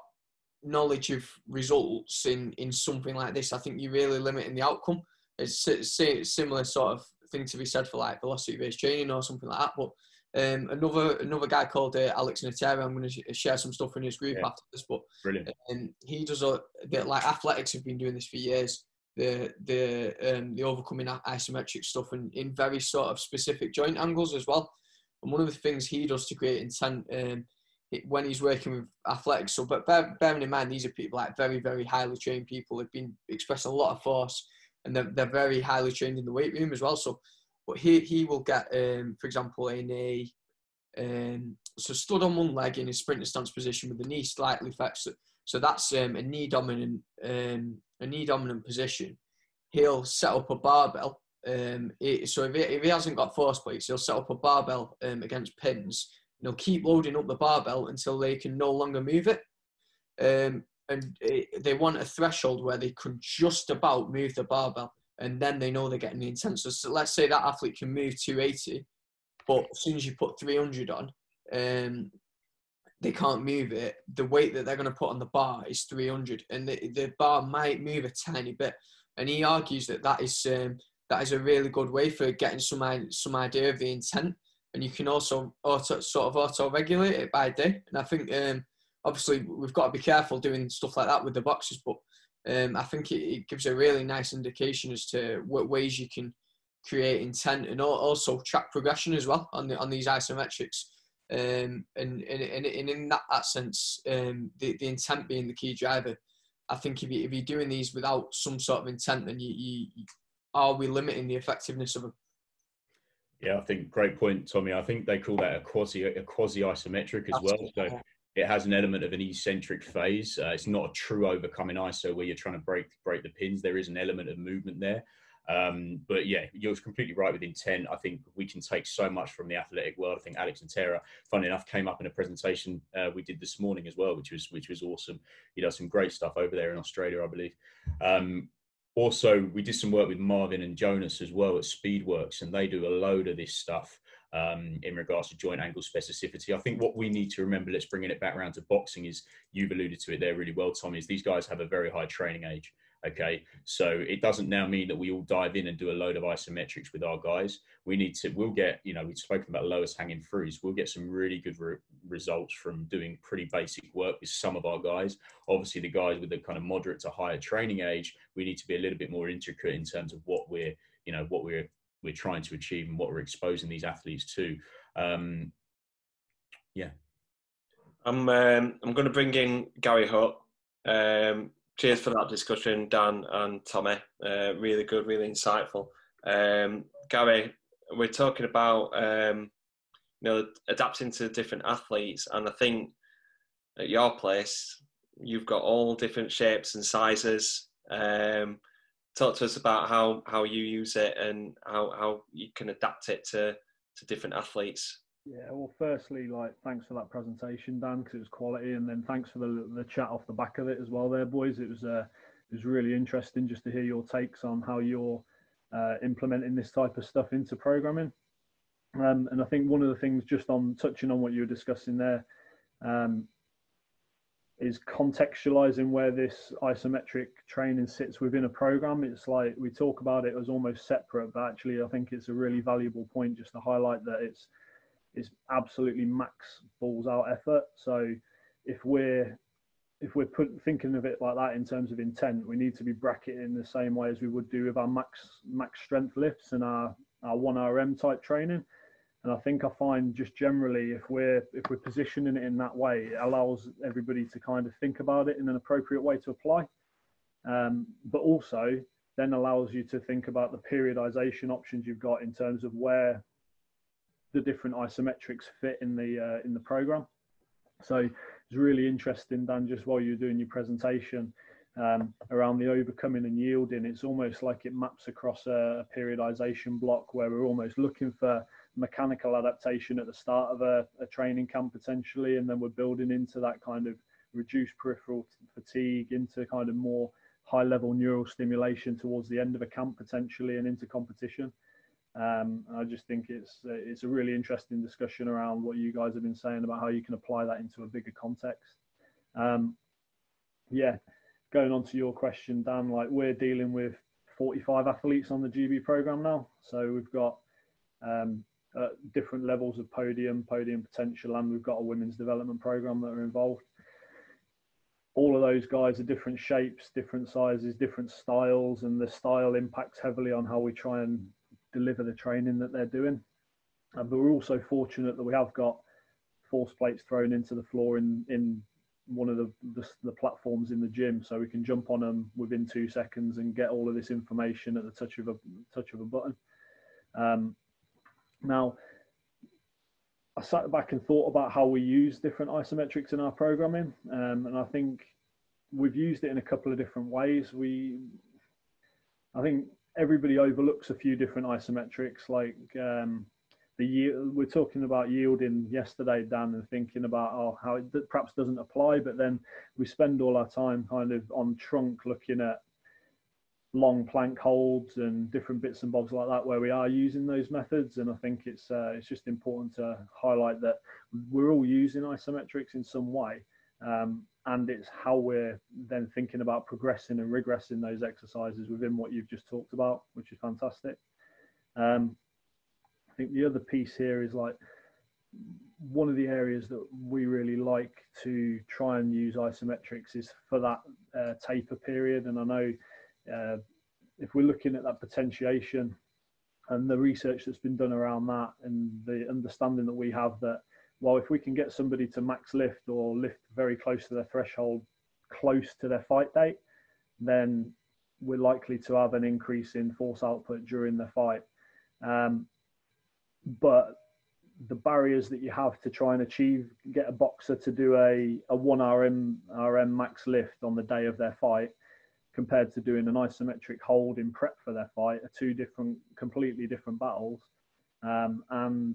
Speaker 2: knowledge of results in, in something like this, I think you're really limiting the outcome. It's a similar sort of thing to be said for like velocity based training or something like that. But um, another another guy called uh, Alex Natera. I'm going to sh- share some stuff in his group yeah. after this, but
Speaker 3: brilliant.
Speaker 2: Um, he does a bit like athletics have been doing this for years the the um, the overcoming isometric stuff and in very sort of specific joint angles as well. And one of the things he does to create intent um, when he's working with athletics. So, but bear, bearing in mind these are people like very very highly trained people. They've been expressing a lot of force and they're, they're very highly trained in the weight room as well. So, but he he will get um, for example in a um, so stood on one leg in a sprinter stance position with the knee slightly flexed. So that's um, a knee dominant um, a knee dominant position. He'll set up a barbell. Um, it, so if he, if he hasn't got force plates, he'll set up a barbell um, against pins. And he'll keep loading up the barbell until they can no longer move it. Um, and it, they want a threshold where they can just about move the barbell, and then they know they're getting the intensity. So, so let's say that athlete can move 280, but as soon as you put 300 on, um, they can't move it, the weight that they're going to put on the bar is 300, and the, the bar might move a tiny bit. And he argues that that is um, that is a really good way for getting some some idea of the intent, and you can also auto, sort of auto regulate it by day. And I think um, obviously we've got to be careful doing stuff like that with the boxes, but um, I think it, it, gives a really nice indication as to what ways you can create intent and also track progression as well on the on these isometrics. Um, and, and, and, in that, that sense, um, the, the intent being the key driver, I think if, you, if you're doing these without some sort of intent, then you, you are we limiting the effectiveness of them?
Speaker 3: Yeah, I think great point, Tommy. I think they call that a quasi a quasi isometric as well. So it has an element of an eccentric phase. Uh, it's not a true overcoming ISO where you're trying to break break the pins. There is an element of movement there. Um, but yeah, you're completely right with intent. I think we can take so much from the athletic world. I think Alex Natera, funny enough, came up in a presentation uh, we did this morning as well, which was which was awesome. He does some great stuff over there in Australia, I believe. Um, also, we did some work with Marvin and Jonas as well at Speedworks, and they do a load of this stuff um, in regards to joint angle specificity. I think what we need to remember, let's bring it back around to boxing, is you've alluded to it there really well, Tom, is these guys have a very high training age. Okay, so it doesn't now mean that we all dive in and do a load of isometrics with our guys. We need to, we'll get, you know, we've spoken about lowest hanging fruits. We'll get some really good re- results from doing pretty basic work with some of our guys. Obviously, the guys with the kind of moderate to higher training age, we need to be a little bit more intricate in terms of what we're, you know, what we're we're trying to achieve and what we're exposing these athletes to. Um, yeah.
Speaker 1: I'm um, I'm going to bring in Gary Hutt. Um, cheers for that discussion, Dan and Tommy. Uh, really good, really insightful. Um, Gary, we're talking about um, you know adapting to different athletes, and I think at your place you've got all different shapes and sizes. Um, talk to us about how how you use it and how how you can adapt it to to different athletes.
Speaker 4: Yeah, well, firstly, like thanks for that presentation, Dan, because it was quality, and then thanks for the the chat off the back of it as well, there, boys. It was uh, it was really interesting just to hear your takes on how you're uh, implementing this type of stuff into programming. Um, and I think one of the things, just on touching on what you were discussing there, um, is contextualizing where this isometric training sits within a program. It's like we talk about it as almost separate, but actually, I think it's a really valuable point just to highlight that it's is absolutely max balls out effort. So if we're if we're put, thinking of it like that in terms of intent, we need to be bracketing in the same way as we would do with our max max strength lifts and our our one RM type training. And I think I find just generally if we're if we're positioning it in that way, it allows everybody to kind of think about it in an appropriate way to apply. Um, but also then allows you to think about the periodization options you've got in terms of where the different isometrics fit in the uh, in the program. So it's really interesting, Dan. Just while you're doing your presentation um, around the overcoming and yielding, it's almost like it maps across a, a, periodization block where we're almost looking for mechanical adaptation at the start of a, a training camp potentially, and then we're building into that kind of reduced peripheral fatigue into kind of more high level neural stimulation towards the end of a camp potentially and into competition. Um, I just think it's it's a really interesting discussion around what you guys have been saying about how you can apply that into a bigger context. Um, yeah, going on to your question, Dan, like we're dealing with 45 athletes on the GB program now, so we've got um, uh, different levels of podium, podium potential, and we've got a women's development program that are involved. All of those guys are different shapes, different sizes, different styles, and the style impacts heavily on how we try and deliver the training that they're doing. Uh, but we're also fortunate that we have got force plates thrown into the floor in, in one of the, the, the platforms in the gym, so we can jump on them within two seconds and get all of this information at the touch of a touch of a button. Um, now, I sat back and thought about how we use different isometrics in our programming, um, and I think we've used it in a couple of different ways. We, I think everybody overlooks a few different isometrics, like um, the yield. We're talking about yielding yesterday, Dan, and thinking about oh, how it perhaps doesn't apply, but then we spend all our time kind of on trunk looking at long plank holds and different bits and bobs like that where we are using those methods and i think it's uh, it's just important to highlight that we're all using isometrics in some way um, and it's how we're then thinking about progressing and regressing those exercises within what you've just talked about which is fantastic. Um, i think the other piece here is like one of the areas that we really like to try and use isometrics is for that uh, taper period. And i know uh, if we're looking at that potentiation and the research that's been done around that and the understanding that we have that well if we can get somebody to max lift or lift very close to their threshold close to their fight date then we're likely to have an increase in force output during the fight um, but the barriers that you have to try and achieve get a boxer to do a, a 1 rm rm max lift on the day of their fight compared to doing an isometric hold in prep for their fight are two different, completely different battles. Um, and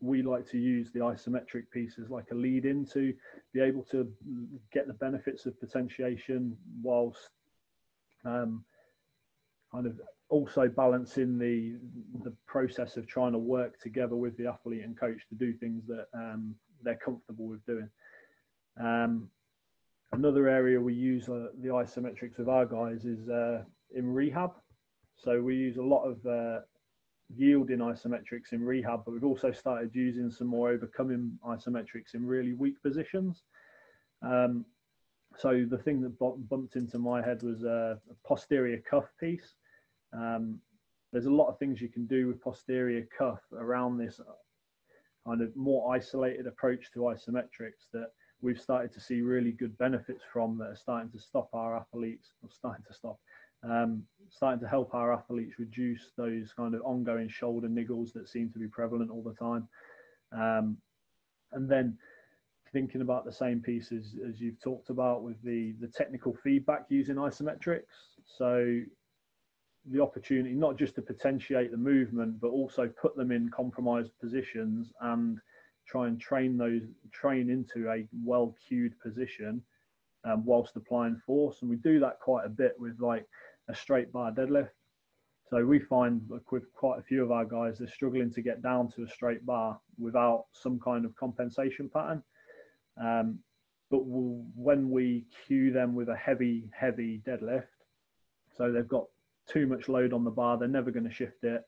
Speaker 4: we like to use the isometric pieces like a lead in to be able to get the benefits of potentiation whilst um, kind of also balancing the the process of trying to work together with the athlete and coach to do things that um, they're comfortable with doing. Um, Another area we use uh, the isometrics with our guys is uh, in rehab. So we use a lot of uh, yielding isometrics in rehab, but we've also started using some more overcoming isometrics in really weak positions. Um, so the thing that bumped into my head was a posterior cuff piece. Um, there's a lot of things you can do with posterior cuff around this uh, kind of more isolated approach to isometrics that we've started to see really good benefits from that are starting to stop our athletes, or starting to stop, um, starting to help our athletes reduce those kind of ongoing shoulder niggles that seem to be prevalent all the time. Um, and then thinking about the same pieces as you've talked about with the, the technical feedback using isometrics. So the opportunity not just to potentiate the movement, but also put them in compromised positions and try and train those train into a well cued position um, whilst applying force and we do that quite a bit with like a straight bar deadlift. So we find with quite a few of our guys they're struggling to get down to a straight bar without some kind of compensation pattern. Um, but we'll, when we cue them with a heavy heavy deadlift so they've got too much load on the bar they're never going to shift it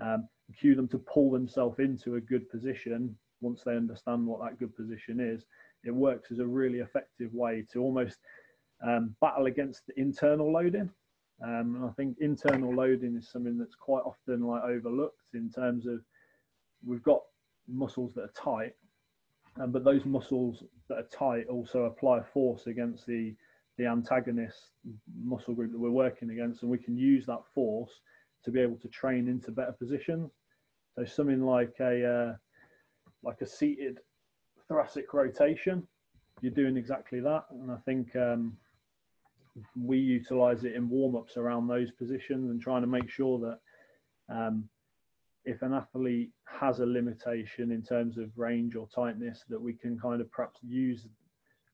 Speaker 4: um, cue them to pull themselves into a good position once they understand what that good position is, it works as a really effective way to almost um, battle against the internal loading. Um, and I think internal loading is something that's quite often like overlooked in terms of we've got muscles that are tight, um, but those muscles that are tight also apply force against the the antagonist muscle group that we're working against, and we can use that force to be able to train into better positions. So something like a uh, like a seated thoracic rotation. You're doing exactly that, and I think um, we utilize it in warm ups around those positions and trying to make sure that um, if an athlete has a limitation in terms of range or tightness, that we can kind of perhaps use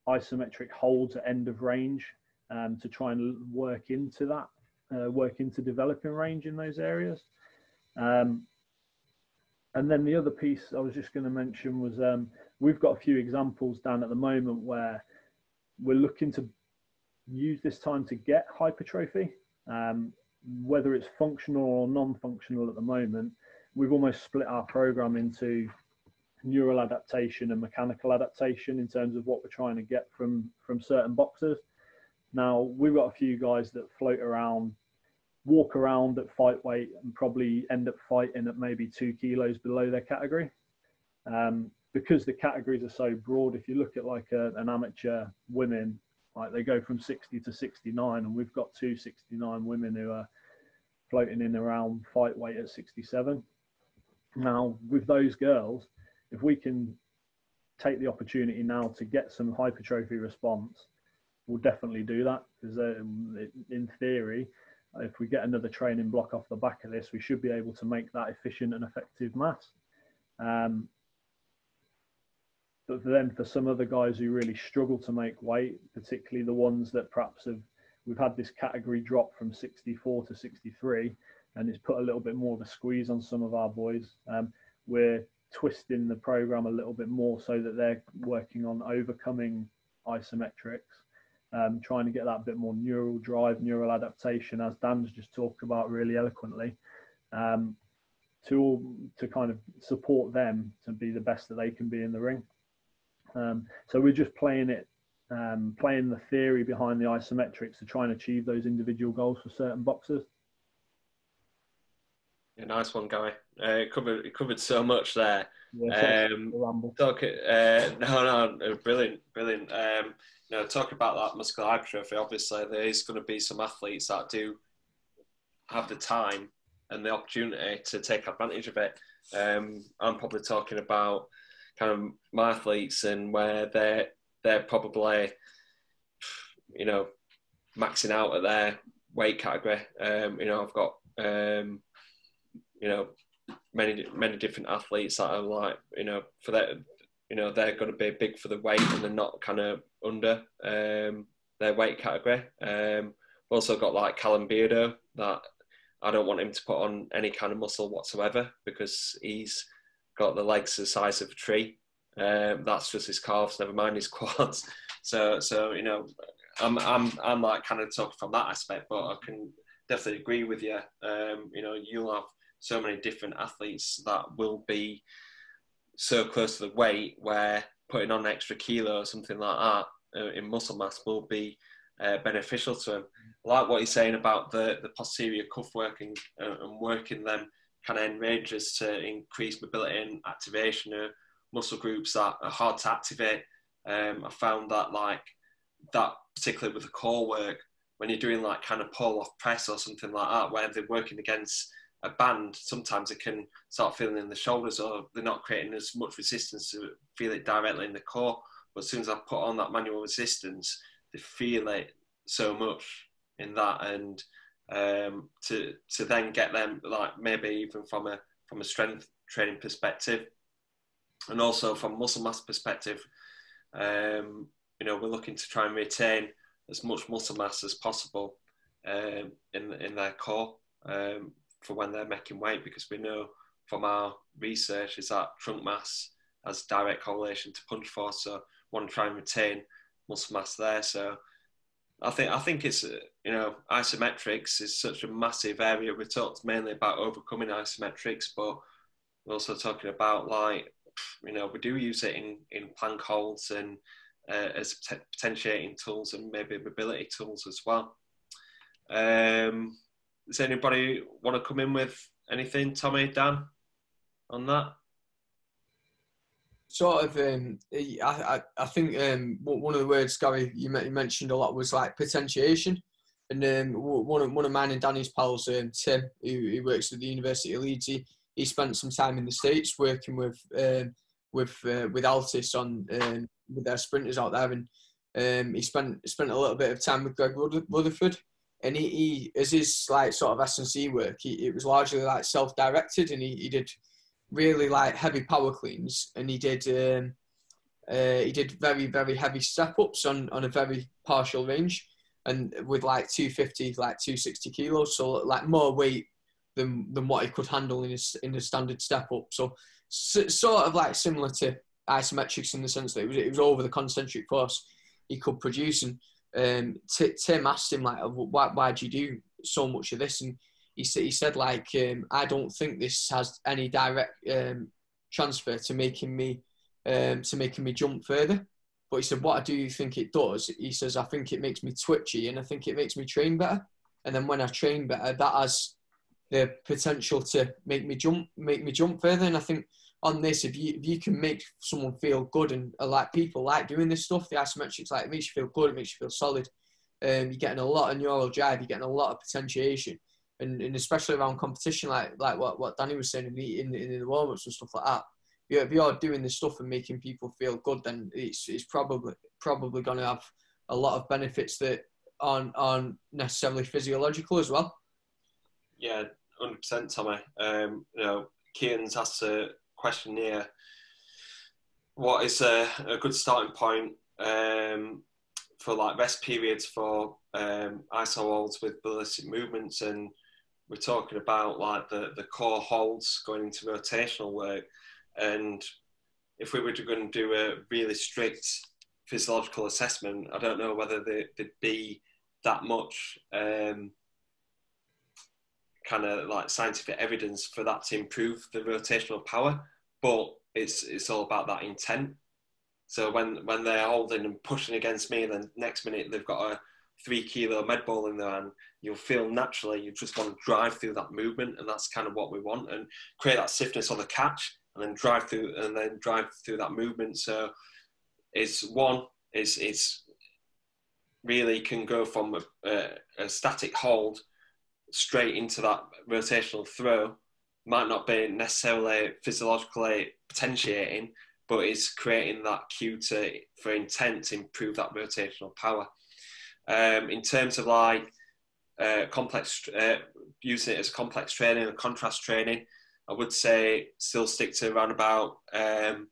Speaker 4: isometric holds at end of range um, to try and work into that, uh, work into developing range in those areas. Um, and then the other piece I was just going to mention was um, we've got a few examples down at the moment where we're looking to use this time to get hypertrophy, um, whether it's functional or non-functional at the moment. We've almost split our program into neural adaptation and mechanical adaptation in terms of what we're trying to get from from certain boxers. Now we've got a few guys that float around, walk around at fight weight, and probably end up fighting at maybe two kilos below their category. Um, because the categories are so broad, if you look at like a, an amateur women, like they go from 60 to 69, and we've got two 69 women who are floating in around fight weight at 67. Now, with those girls, if we can take the opportunity now to get some hypertrophy response, we'll definitely do that because um, in theory, if we get another training block off the back of this, we should be able to make that efficient and effective mass. Um, but then for some other guys who really struggle to make weight, particularly the ones that perhaps have we've had this category drop from 64 to 63, and it's put a little bit more of a squeeze on some of our boys. Um, we're twisting the program a little bit more so that they're working on overcoming isometrics, um, trying to get that bit more neural drive, neural adaptation, as Dan's just talked about really eloquently, um, to to kind of support them to be the best that they can be in the ring. Um, so we're just playing it, um, playing the theory behind the isometrics to try and achieve those individual goals for certain boxers.
Speaker 1: Yeah, nice one, Guy. Uh, it covered it covered so much there. Yeah, um, talk, uh, no, no, brilliant, brilliant. Um, you know, talk about that muscular hypertrophy. Obviously, there is going to be some athletes that do have the time and the opportunity to take advantage of it. Um, I'm probably talking about kind of my athletes and where they're they're probably, you know, maxing out at their weight category. Um, you know, I've got um, you know, many many different athletes that are like, you know, for that, you know, they're going to be big for the weight and they're not kind of under um, their weight category. Um, also got like Callum Beardow that I don't want him to put on any kind of muscle whatsoever because he's got the legs the size of a tree. Um, that's just his calves, never mind his quads. So, so you know, I'm I'm I'm like kind of talking from that aspect, but I can definitely agree with you. Um, you know, you'll have so many different athletes that will be so close to the weight where putting on extra kilo or something like that uh, in muscle mass will be uh, beneficial to them. like what he's saying about the, the posterior cuff working uh, and working them kind of in ranges to increase mobility and activation of muscle groups that are hard to activate. Um, I found that like that particularly with the core work, when you're doing like kind of pull off press or something like that, where they're working against a band, sometimes it can start feeling in the shoulders or they're not creating as much resistance to feel it directly in the core. But as soon as I put on that manual resistance, they feel it so much in that and um, to to then get them like maybe even from a from a strength training perspective. And also from muscle mass perspective um, you know we're looking to try and retain as much muscle mass as possible um, in in their core um, for when they're making weight because we know from our research is that trunk mass has direct correlation to punch force. So want to try and retain muscle mass there. So I think I think it's you know isometrics is such a massive area. We talked mainly about overcoming isometrics, but we're also talking about like you know we do use it in in plank holds and uh, as potentiating tools and maybe mobility tools as well. Um, does anybody want to come in with anything, Tommy, Dan, on that?
Speaker 2: Sort of um, I, I, think um, one of the words Gary you mentioned a lot was like potentiation. And um, one of one of mine and Danny's pals um, Tim who, who, works at the University of Leeds he, he spent some time in the states working with um, with uh, with Altis on um, with their sprinters out there. And um, he spent spent a little bit of time with Greg Rutherford. And he, he as his like sort of S and C work he, it was largely like self directed and he, he did really like heavy power cleans, and he did um, uh, he did very very heavy step ups on on a very partial range. and with like 250, like 260 kilos, so like more weight than than what he could handle in his in the standard step up. So, sort of like similar to isometrics in the sense that it was, it was over the concentric force he could produce. And um, T- Tim asked him like, why why do you do so much of this? And he said he said like, um, I don't think this has any direct um, transfer to making me um, to making me jump further. But he said, what do you think it does, he says, I think it makes me twitchy and I think it makes me train better. And then when I train better, that has the potential to make me jump, make me jump further. And I think on this, if you if you can make someone feel good and uh, like people like doing this stuff, the isometrics like it makes you feel good, it makes you feel solid. Um, you're getting a lot of neural drive, you're getting a lot of potentiation, and, and especially around competition, like like what, what Danny was saying in the in, in the warm ups and stuff like that if you're doing this stuff and making people feel good, then it's, it's probably probably going to have a lot of benefits that aren't, aren't necessarily physiological as well.
Speaker 1: Yeah, hundred percent, Tommy. Um, you know, Kieran's asked a question here. What is a, a good starting point um, for like rest periods for um, iso holds with ballistic movements? And we're talking about like the, the core holds going into rotational work. And if we were to go and do a really strict physiological assessment, I don't know whether there, would be that much um, kind of like scientific evidence for that to improve the rotational power. But it's it's all about that intent. So when when they're holding and pushing against me, then next minute they've got a three kilo med ball in their hand, you'll feel naturally you just want to drive through that movement, and that's kind of what we want, and create that stiffness on the catch and then drive through and then drive through that movement. So it's one, it's it's really can go from a, a, a static hold straight into that rotational throw. Might not be necessarily physiologically potentiating, but it's creating that cue to for intent to improve that rotational power. Um, in terms of like uh, complex, uh, using it as complex training and contrast training, I would say still stick to around about um,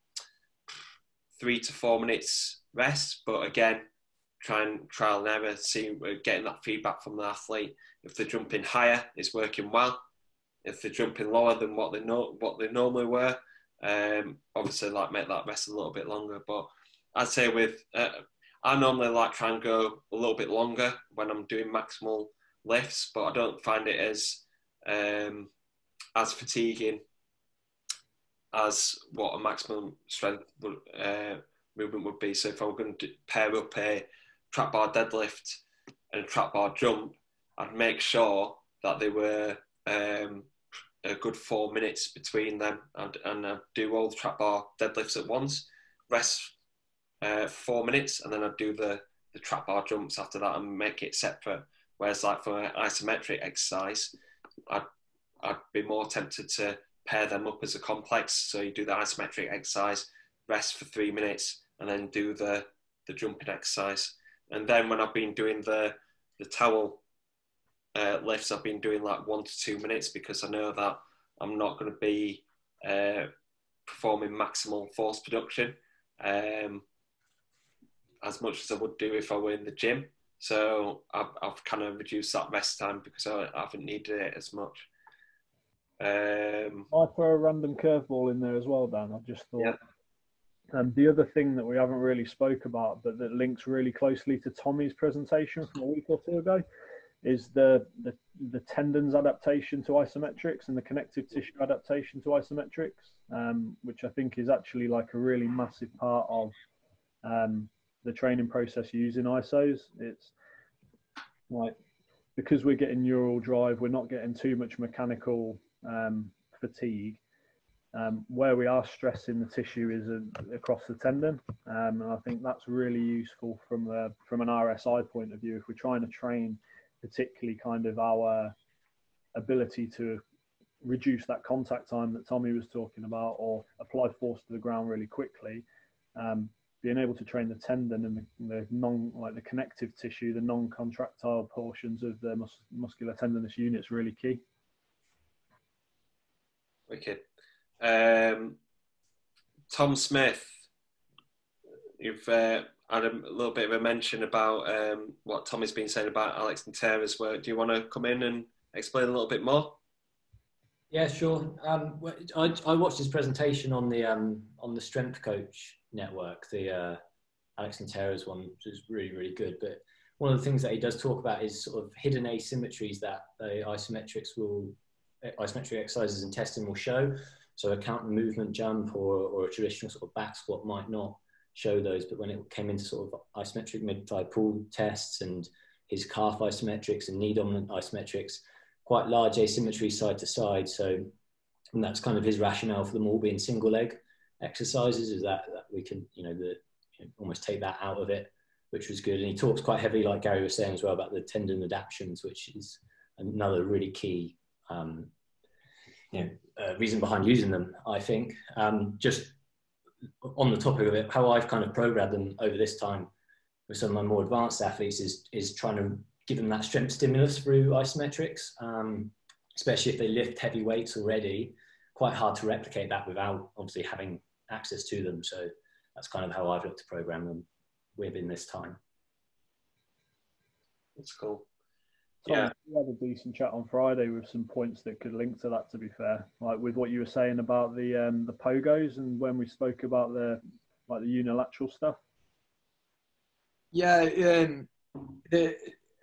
Speaker 1: three to four minutes rest. But again, try and trial and error, see getting that feedback from the athlete. If they're jumping higher, it's working well. If they're jumping lower than what they know what they normally were, um, obviously like make that rest a little bit longer. But I'd say with uh, I normally like try and go a little bit longer when I'm doing maximal lifts, but I don't find it as um, as fatiguing as what a maximum strength would, uh, movement would be. So if I were going to pair up a trap bar deadlift and a trap bar jump, I'd make sure that they were um, a good four minutes between them and, and I'd do all the trap bar deadlifts at once, rest uh, four minutes, and then I'd do the, the trap bar jumps after that and make it separate. Whereas like for an isometric exercise, I'd I'd be more tempted to pair them up as a complex. So you do the isometric exercise, rest for three minutes, and then do the, the jumping exercise. And then when I've been doing the, the towel uh, lifts, I've been doing like one to two minutes because I know that I'm not going to be uh, performing maximal force production um, as much as I would do if I were in the gym. So I've, I've kind of reduced that rest time because I, I haven't needed it as much. Um,
Speaker 4: I throw a random curveball in there as well, Dan. I've just thought. Yeah. Um, the other thing that we haven't really spoke about, but that links really closely to Tommy's presentation from a week or two ago, is the, the, the tendons adaptation to isometrics and the connective tissue adaptation to isometrics, um, which I think is actually like a really massive part of um, the training process using ISOs. It's like because we're getting neural drive, we're not getting too much mechanical um, fatigue. Um, where we are stressing the tissue is a, across the tendon, um, and I think that's really useful from a, from an RSI point of view. If we're trying to train, particularly kind of our ability to reduce that contact time that Tommy was talking about, or apply force to the ground really quickly, um, being able to train the tendon and the, the, non like the connective tissue, the non-contractile portions of the mus- muscular tendinous unit is really key.
Speaker 1: Wicked. Um, Tom Smith, you've uh, had a little bit of a mention about um, what Tommy's been saying about Alex Natera's work. Do you want to come in and explain a little bit more?
Speaker 5: Yeah, sure. Um, I, I watched his presentation on the um, on the Strength Coach network, the uh, Alex Natera's one, which is really really good. But one of the things that he does talk about is sort of hidden asymmetries that the isometrics will isometric exercises and testing will show. So a counter movement jump or, or a traditional sort of back squat might not show those, but when it came into sort of isometric mid-thigh pull tests and his calf isometrics and knee dominant isometrics, quite large asymmetry side to side. So and that's kind of his rationale for them all being single leg exercises is that, that we can, you know, the, you know, almost take that out of it, which was good. And he talks quite heavily, like Gary was saying as well, about the tendon adaptations, which is another really key um, you know, uh, reason behind using them, I think. Um, just on the topic of it, how I've kind of programmed them over this time with some of my more advanced athletes is, is trying to give them that strength stimulus through isometrics, um, especially if they lift heavy weights already. Quite hard to replicate that without obviously having access to them. So that's kind of how I've looked to program them within this time.
Speaker 1: That's cool.
Speaker 4: Tom, yeah. we had a decent chat on Friday with some points that could link to that. To be fair, like with what you were saying about the um, the pogos and when we spoke about the like the unilateral stuff.
Speaker 2: Yeah, um, the,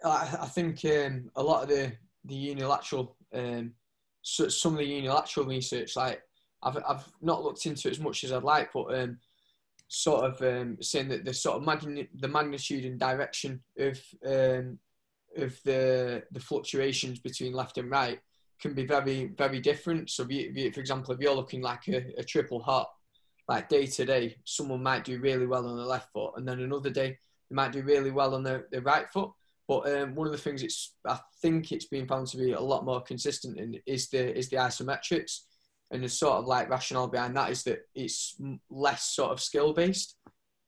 Speaker 2: I, I think um, a lot of the the unilateral, um, so, some of the unilateral research, like I've I've not looked into it as much as I'd like, but um, sort of um, saying that the sort of magni- the magnitude and direction of um, of the the fluctuations between left and right can be very very different. So, for example, if you're looking like a, a triple hop, like day to day, someone might do really well on the left foot, and then another day they might do really well on the, the right foot. But um, one of the things it's I think it's been found to be a lot more consistent in is the is the isometrics, and the sort of like rationale behind that is that it's less sort of skill based.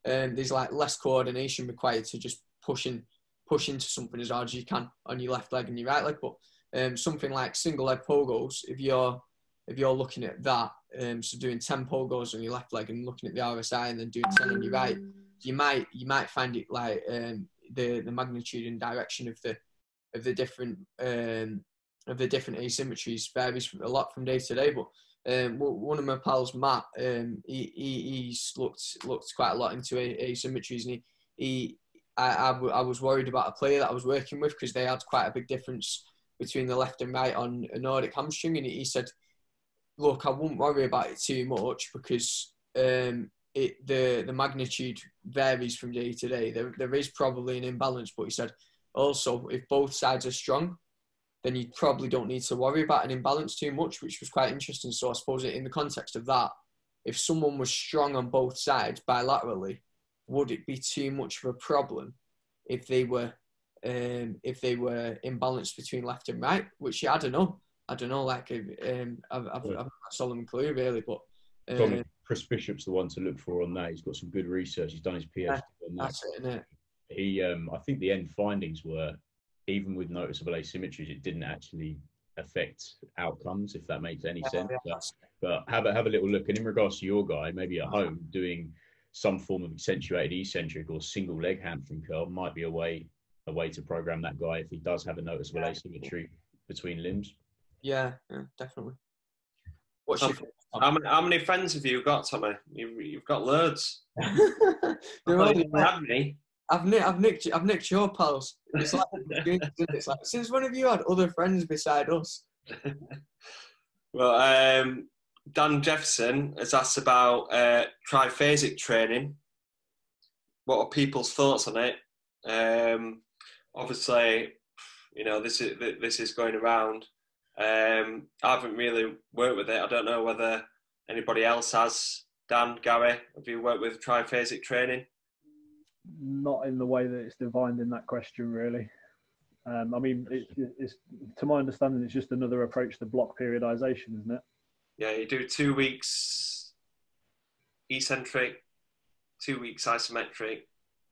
Speaker 2: Um, there's like less coordination required to just pushing push into something as hard as you can on your left leg and your right leg. But um, something like single leg pogos, if you're if you're looking at that, um, so doing ten pogos on your left leg and looking at the RSI and then doing ten on your right, you might you might find it like um, the the magnitude and direction of the of the different um, of the different asymmetries varies a lot from day to day. But um, one of my pals, Matt, um, he, he he's looked looked quite a lot into asymmetries, and he, he I, I, w- I was worried about a player that I was working with because they had quite a big difference between the left and right on a Nordic hamstring, and he said, "Look, I wouldn't worry about it too much because um, it the the magnitude varies from day to day. There there is probably an imbalance, but he said also if both sides are strong, then you probably don't need to worry about an imbalance too much, which was quite interesting. So I suppose in the context of that, if someone was strong on both sides bilaterally, would it be too much of a problem if they were um, if they were imbalanced between left and right? Which yeah, I don't know. I don't know. Like um, I've, I've. I've not clue really, but
Speaker 3: um, Chris Bishop's the one to look for on that. He's got some good research. He's done his PhD yeah, on that.
Speaker 2: That's it, it?
Speaker 3: He, um, I think the end findings were even with noticeable asymmetries, it didn't actually affect outcomes, if that makes any yeah, sense. But, but have a have a little look. And in regards to your guy, maybe at home doing some form of accentuated eccentric or single leg hamstring curl might be a way a way to program that guy if he does have a noticeable asymmetry between limbs.
Speaker 2: Yeah, yeah definitely. What's
Speaker 1: your how many, how many friends have you got, Tommy? You've, you've got loads.
Speaker 2: They're all, have me. I've, I've nicked I've nicked your pals. It's like, it's like since when have you had other friends beside us?
Speaker 1: well, um, Dan Jefferson has asked about uh, triphasic training. What are people's thoughts on it? Um, obviously, you know this is this is going around. Um, I haven't really worked with it. I don't know whether anybody else has. Dan, Gary, have you worked with triphasic training?
Speaker 4: Not in the way that it's defined in that question, really. Um, I mean, it, it's to my understanding, it's just another approach to block periodization, isn't it?
Speaker 1: Yeah, you do two weeks eccentric, two weeks isometric,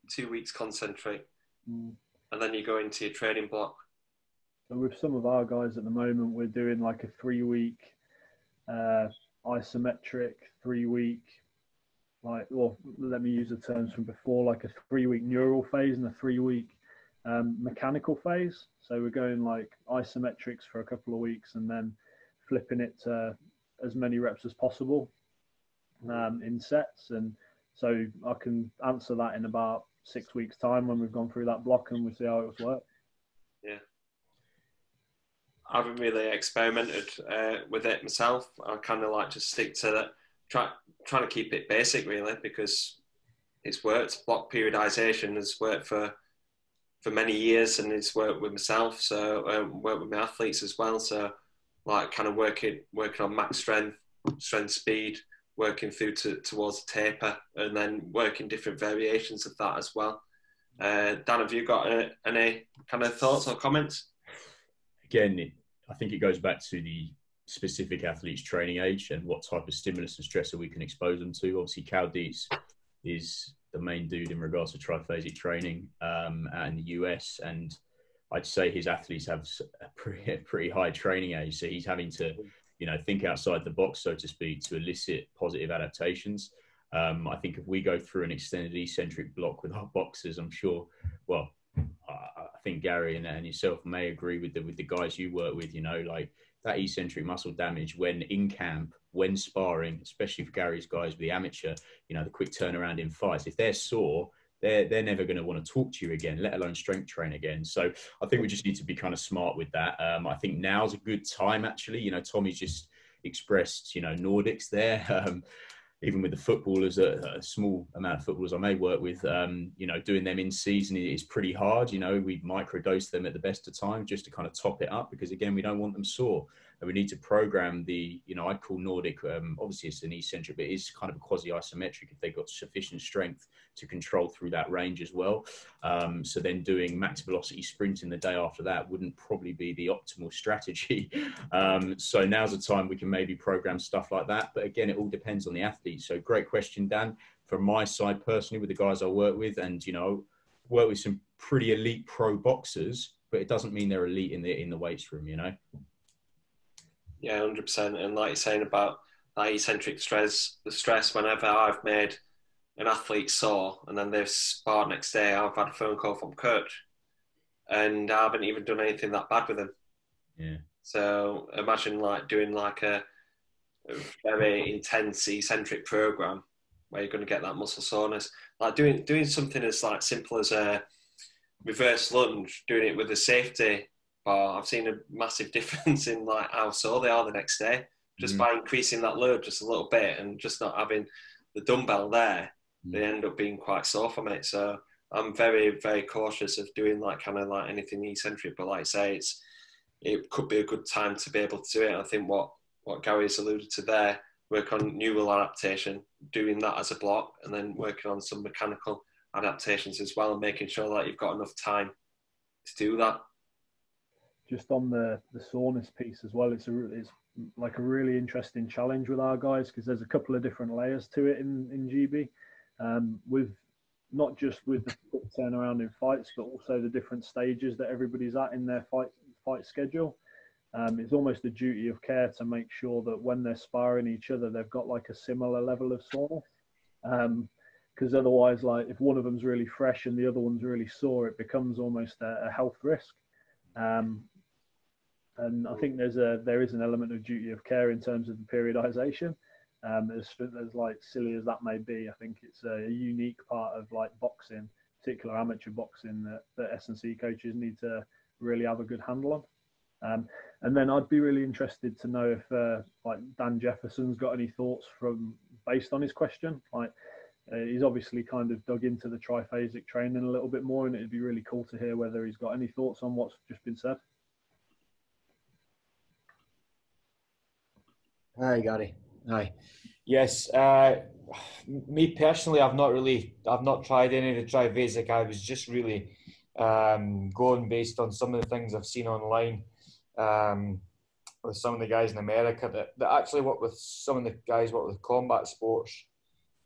Speaker 1: two weeks concentric, mm. and then you go into your training block.
Speaker 4: With some of our guys at the moment, we're doing like a three week uh, isometric, three week like, well, let me use the terms from before, like a three week neural phase and a three week um, mechanical phase. So we're going like isometrics for a couple of weeks and then flipping it to as many reps as possible um, in sets. And so I can answer that in about six weeks' time when we've gone through that block and we see how it works.
Speaker 1: Yeah. I haven't really experimented uh, with it myself. I kind of like to stick to that, try trying to keep it basic really because it's worked. Block periodization has worked for for many years and it's worked with myself. So um, worked with my athletes as well. So like kind of working working on max strength, strength speed, working through to, towards taper, and then working different variations of that as well. Uh, Dan, have you got uh, any kind of thoughts or comments?
Speaker 3: Again, I think it goes back to the specific athlete's training age and what type of stimulus and stressor we can expose them to. Obviously, Cal Dietz is the main dude in regards to triphasic training um, out in the US, and I'd say his athletes have a pretty, a pretty high training age, so he's having to, you know, think outside the box, so to speak, to elicit positive adaptations. Um, I think if we go through an extended eccentric block with our boxers, I'm sure, well, I think Gary and, and yourself may agree with the with the guys you work with. You know, like that eccentric muscle damage when in camp, when sparring, especially for Gary's guys with the amateur. You know, the quick turnaround in fights. If they're sore, they're they're never going to want to talk to you again, let alone strength train again. So I think we just need to be kind of smart with that. Um, I think now's a good time actually. You know, Tommy's just expressed you know Nordics there. Um, even with the footballers, a, a, small amount of footballers I may work with, um, you know, doing them in season is pretty hard. You know, we microdose them at the best of times just to kind of top it up because again, we don't want them sore and we need to program the, you know, I'd call Nordic, um, obviously it's an eccentric, but it's kind of a quasi isometric if they've got sufficient strength to control through that range as well. Um, so then doing max velocity sprinting the day after that wouldn't probably be the optimal strategy. Um, so now's the time we can maybe program stuff like that. But again, it all depends on the athlete. So great question, Dan. From my side personally, with the guys I work with, and you know, work with some pretty elite pro boxers, but it doesn't mean they're elite in the in the weights room, you know.
Speaker 1: Yeah, hundred percent. And like you're saying about that eccentric stress, the stress. Whenever I've made an athlete sore and then they've sparred next day, I've had a phone call from coach, and I haven't even done anything that bad with them.
Speaker 3: Yeah.
Speaker 1: So imagine like doing like a, a very intense eccentric program where you're going to get that muscle soreness. Like doing doing something as like simple as a reverse lunge, doing it with a safety but I've seen a massive difference in like how sore they are the next day just mm. by increasing that load just a little bit and just not having the dumbbell there. Mm. They end up being quite sore from it. So I'm very very cautious of doing like kind of like anything eccentric. But like I say, it's it could be a good time to be able to do it. I think what what Gary's alluded to there, work on neural adaptation, doing that as a block, and then working on some mechanical adaptations as well, and making sure that you've got enough time to do that
Speaker 4: just on the the soreness piece as well, it's a it's like a really interesting challenge with our guys because there's a couple of different layers to it in in GB, um, with not just with the turnaround in fights, but also the different stages that everybody's at in their fight fight schedule. Um, it's almost a duty of care to make sure that when they're sparring each other, they've got like a similar level of soreness. Because um, otherwise, like if one of them's really fresh and the other one's really sore, it becomes almost a, a health risk. Um, and I think there's a there is an element of duty of care in terms of the periodization. Um, as, as like silly as that may be, I think it's a, a unique part of like boxing, particular amateur boxing that, that S&C coaches need to really have a good handle on. Um, and then I'd be really interested to know if uh, like Dan Jefferson's got any thoughts from based on his question. Like uh, he's obviously kind of dug into the triphasic training a little bit more, and it'd be really cool to hear whether he's got any thoughts on what's just been said.
Speaker 6: Hi, Gary. Hi. Yes, uh, me personally, I've not really, I've not tried any of the triphasic. I was just really um, going based on some of the things I've seen online um, with some of the guys in America that, that actually work with some of the guys work with combat sports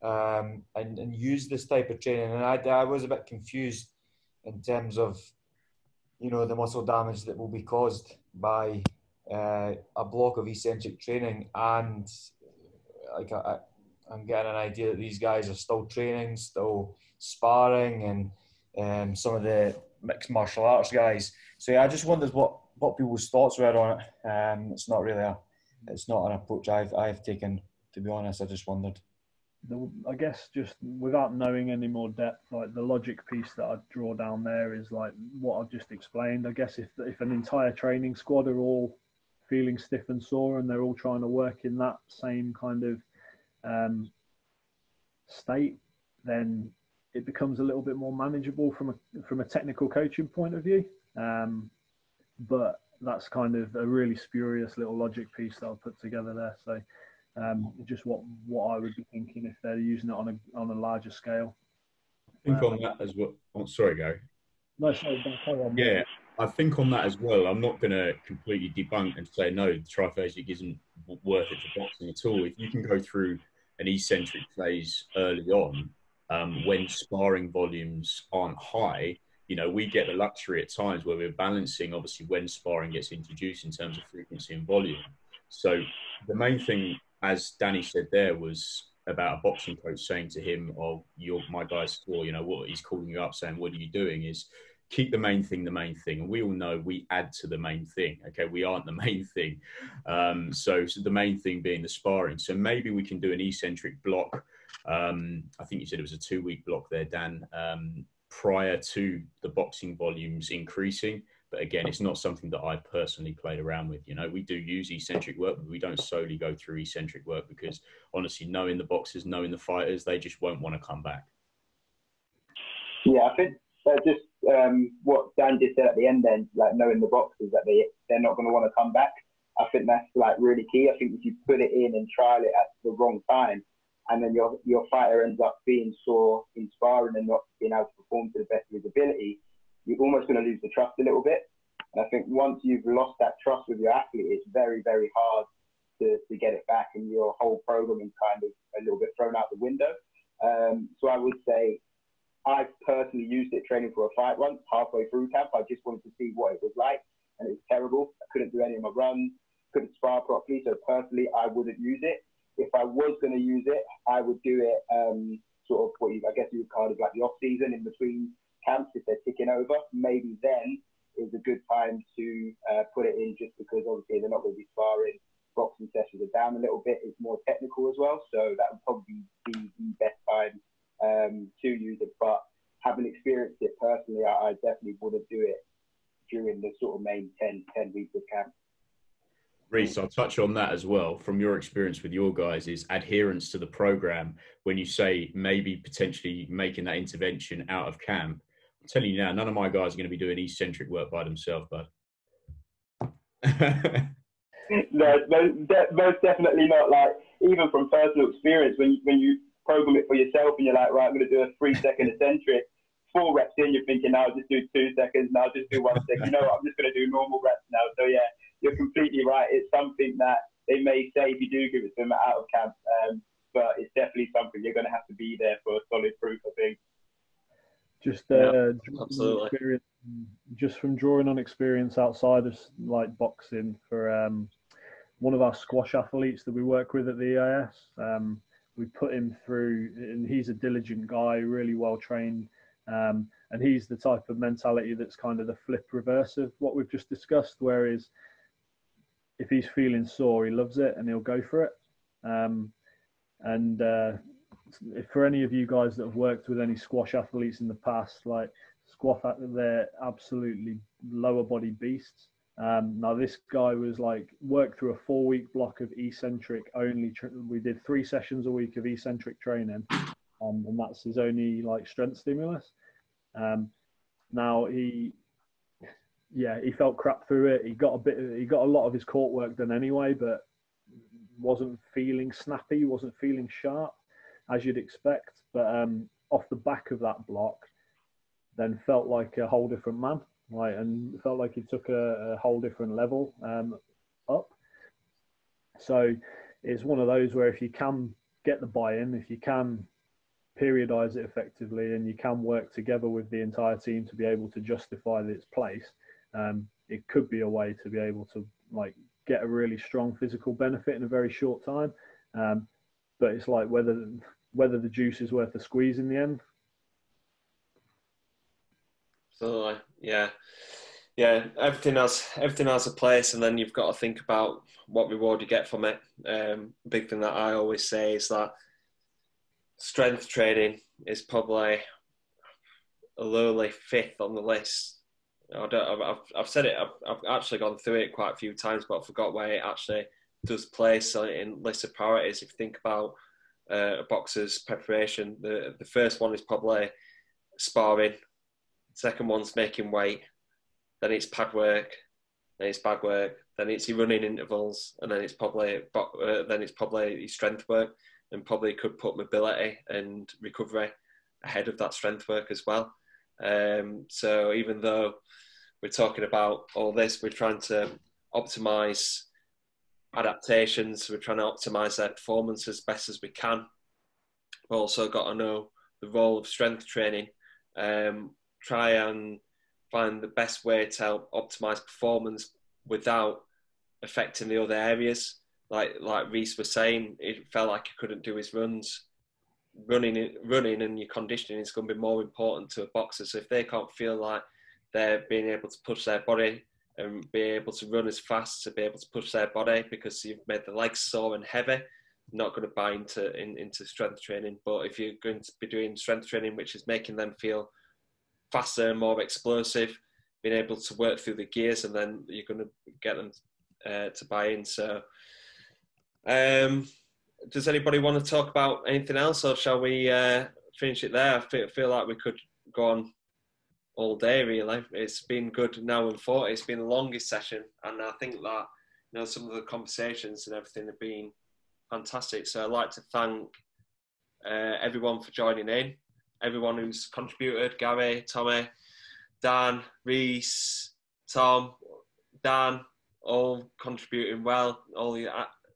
Speaker 6: um, and, and use this type of training. And I, I was a bit confused in terms of, you know, the muscle damage that will be caused by uh, a block of eccentric training and like a, I'm getting an idea that these guys are still training, still sparring, and um, some of the mixed martial arts guys. So yeah, I just wondered what what people's thoughts were on it. Um, it's not really a, it's not an approach I've I've taken. To be honest, I just wondered.
Speaker 4: I guess just without knowing any more depth, like the logic piece that I draw down there is like what I've just explained. I guess if if an entire training squad are all feeling stiff and sore and they're all trying to work in that same kind of um, state, then it becomes a little bit more manageable from a from a technical coaching point of view. Um, but that's kind of a really spurious little logic piece that I've put together there. So um, just what what I would be thinking if they're using it on a on a larger scale.
Speaker 3: I think um, on that as well. Oh, sorry, go.
Speaker 4: No, sorry.
Speaker 3: Yeah, I think on that as well. I'm not going to completely debunk and say no, the triphasic isn't worth it for boxing at all. If you can go through an eccentric phase early on, um, when sparring volumes aren't high, you know, we get the luxury at times where we're balancing, obviously, when sparring gets introduced in terms of frequency and volume. So the main thing, as Danny said there, was about a boxing coach saying to him, "Oh, you're my guy's score." You know what he's calling you up, saying, "What are you doing?" Is keep the main thing the main thing. And we all know we add to the main thing. Okay, we aren't the main thing. Um, so, so the main thing being the sparring. So maybe we can do an eccentric block. Um, I think you said it was a two week block there, Dan, um, prior to the boxing volumes increasing. But again, it's not something that I personally played around with. You know, we do use eccentric work, but we don't solely go through eccentric work because honestly, knowing the boxers, knowing the fighters, they just won't want to come back.
Speaker 7: Yeah, I think uh, just um, what Dan just said at the end, then like knowing the boxers that they they're not going to want to come back. I think that's like really key. I think if you put it in and trial it at the wrong time, and then your your fighter ends up being sore in sparring and not being able to perform to the best of his ability, you're almost going to lose the trust a little bit. And I think once you've lost that trust with your athlete, it's very very hard to, to get it back, and your whole program is kind of a little bit thrown out the window. Um, so I would say I personally used it training for a fight once, halfway through camp. I just wanted to see what it was like, and it was terrible. I couldn't do any of my runs, couldn't spar properly. So personally, I wouldn't use it. If I was going to use it, I would do it um, sort of what you, I guess you would call it like the off season in between camps if they're ticking over. Maybe then is a good time to uh, put it in, just because obviously they're not going to be sparring. Boxing sessions are down a little bit. It's more technical as well, so that would probably be the best time um, to use it. But having experienced it personally, I, I, definitely wouldn't do it during the sort of main 10, 10 weeks of camp.
Speaker 3: Reese, I'll touch on that as well. From your experience with your guys, is adherence to the program when you say maybe potentially making that intervention out of camp. I'm telling you now, none of my guys are going to be doing eccentric work by themselves, bud.
Speaker 7: no, most definitely not. Like even from personal experience, when when you program it for yourself and you're like, right, I'm going to do a three second eccentric. Four reps in, you're thinking, now I'll just do two seconds, now I'll just do one second. You know what, I'm just going to do normal reps now. So, yeah, you're completely right. It's something that they may say if you do give it to them out of camp, um, but it's definitely something you're going to have to be there for solid proof, I think.
Speaker 4: Just, uh, yeah, just from drawing on experience outside of like boxing for um, one of our squash athletes that we work with at the EIS. Um, we put him through, and he's a diligent guy, really well trained. Um, and he's the type of mentality that's kind of the flip reverse of what we've just discussed. Whereas if he's feeling sore, he loves it and he'll go for it. Um, and uh, for any of you guys that have worked with any squash athletes in the past, like squash, they're absolutely lower body beasts. Um, now this guy was like worked through a four week block of eccentric only. Tra- we did three sessions a week of eccentric training, um, and that's his only like strength stimulus. Um, now he, yeah, he felt crap through it. He got a bit. He got a lot of his court work done anyway, but wasn't feeling snappy. wasn't feeling sharp, as you'd expect. But um, off the back of that block, then felt like a whole different man right, and felt like he took a, a whole different level um, up. So it's one of those where if you can get the buy-in, if you can periodize it effectively, and you can work together with the entire team to be able to justify its place, um, it could be a way to be able to like get a really strong physical benefit in a very short time. Um, but it's like whether whether the juice is worth the squeeze in the end.
Speaker 1: So yeah, yeah, everything has everything has a place, and then you've got to think about what reward you get from it. Um, big thing that I always say is that strength training is probably a lowly fifth on the list. I don't, I've, I've said it. I've, I've actually gone through it quite a few times, but I forgot where it actually does place in list of priorities. If you think about uh, a boxer's preparation, the the first one is probably sparring. Second one's making weight. Then it's pad work. Then it's bag work. Then it's your running intervals, and then it's probably uh, then it's probably strength work, and probably could put mobility and recovery ahead of that strength work as well. Um, so even though we're talking about all this, we're trying to optimize adaptations. We're trying to optimize their performance as best as we can. We've also got to know the role of strength training. Um, try and find the best way to help optimize performance without affecting the other areas. Like like Reese was saying, it felt like he couldn't do his runs. Running, running, and your conditioning is going to be more important to a boxer. So if they can't feel like they're being able to push their body and be able to run as fast to be able to push their body because you've made the legs sore and heavy, not going to buy into in, into strength training. But if you're going to be doing strength training, which is making them feel faster more explosive, being able to work through the gears, and then you're going to get them uh, to buy in. So, um, does anybody want to talk about anything else, or shall we uh, finish it there? I feel, feel like we could go on all day. Really, it's been good now and forty. It's been the longest session, and I think that you know some of the conversations and everything have been fantastic. So I'd like to thank uh, everyone for joining in, everyone who's contributed, Gary, Tommy, Dan, Reese, Tom, Dan, all contributing well, all the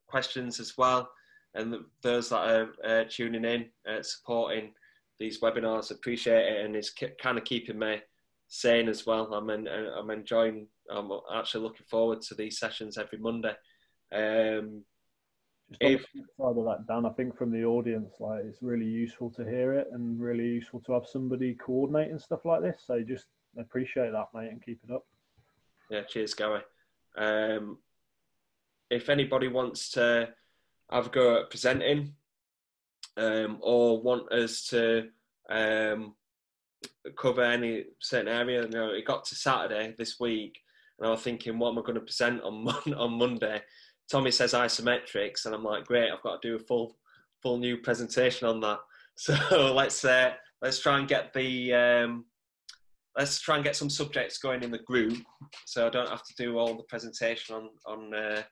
Speaker 1: questions as well, and those that are uh, tuning in, uh, supporting these webinars, appreciate it, and it's kind of keeping me sane as well. I'm in, I'm enjoying. I'm actually looking forward to these sessions every Monday. Um,
Speaker 4: if, side of that, Dan, I think from the audience, like it's really useful to hear it and really useful to have somebody coordinating stuff like this. So just appreciate that, mate, and keep it up.
Speaker 1: Yeah, cheers, Gary. Um, if anybody wants to have a go at presenting um, or want us to um, cover any certain area, you know, it got to Saturday this week, and I was thinking, what am I going to present on on Monday? Tommy says isometrics, and I'm like, great, I've got to do a full full new presentation on that. So let's uh, let's try and get the um, let's try and get some subjects going in the group, so I don't have to do all the presentation on on uh,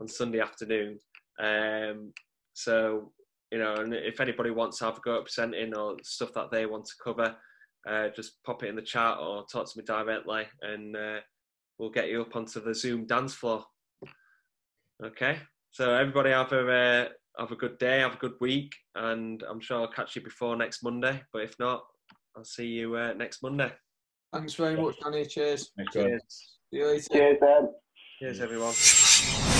Speaker 1: on Sunday afternoon. Um, so you know, and if anybody wants to have a go at presenting or stuff that they want to cover, uh, just pop it in the chat or talk to me directly, and uh, we'll get you up onto the Zoom dance floor. Okay, so everybody have a uh, have a good day, have a good week, and I'm sure I'll catch you before next Monday. But if not, I'll see you uh, next Monday.
Speaker 2: Thanks very much, Danny. Cheers.
Speaker 1: Cheers.
Speaker 2: See you later.
Speaker 7: Cheers, Dan.
Speaker 1: Cheers, everyone.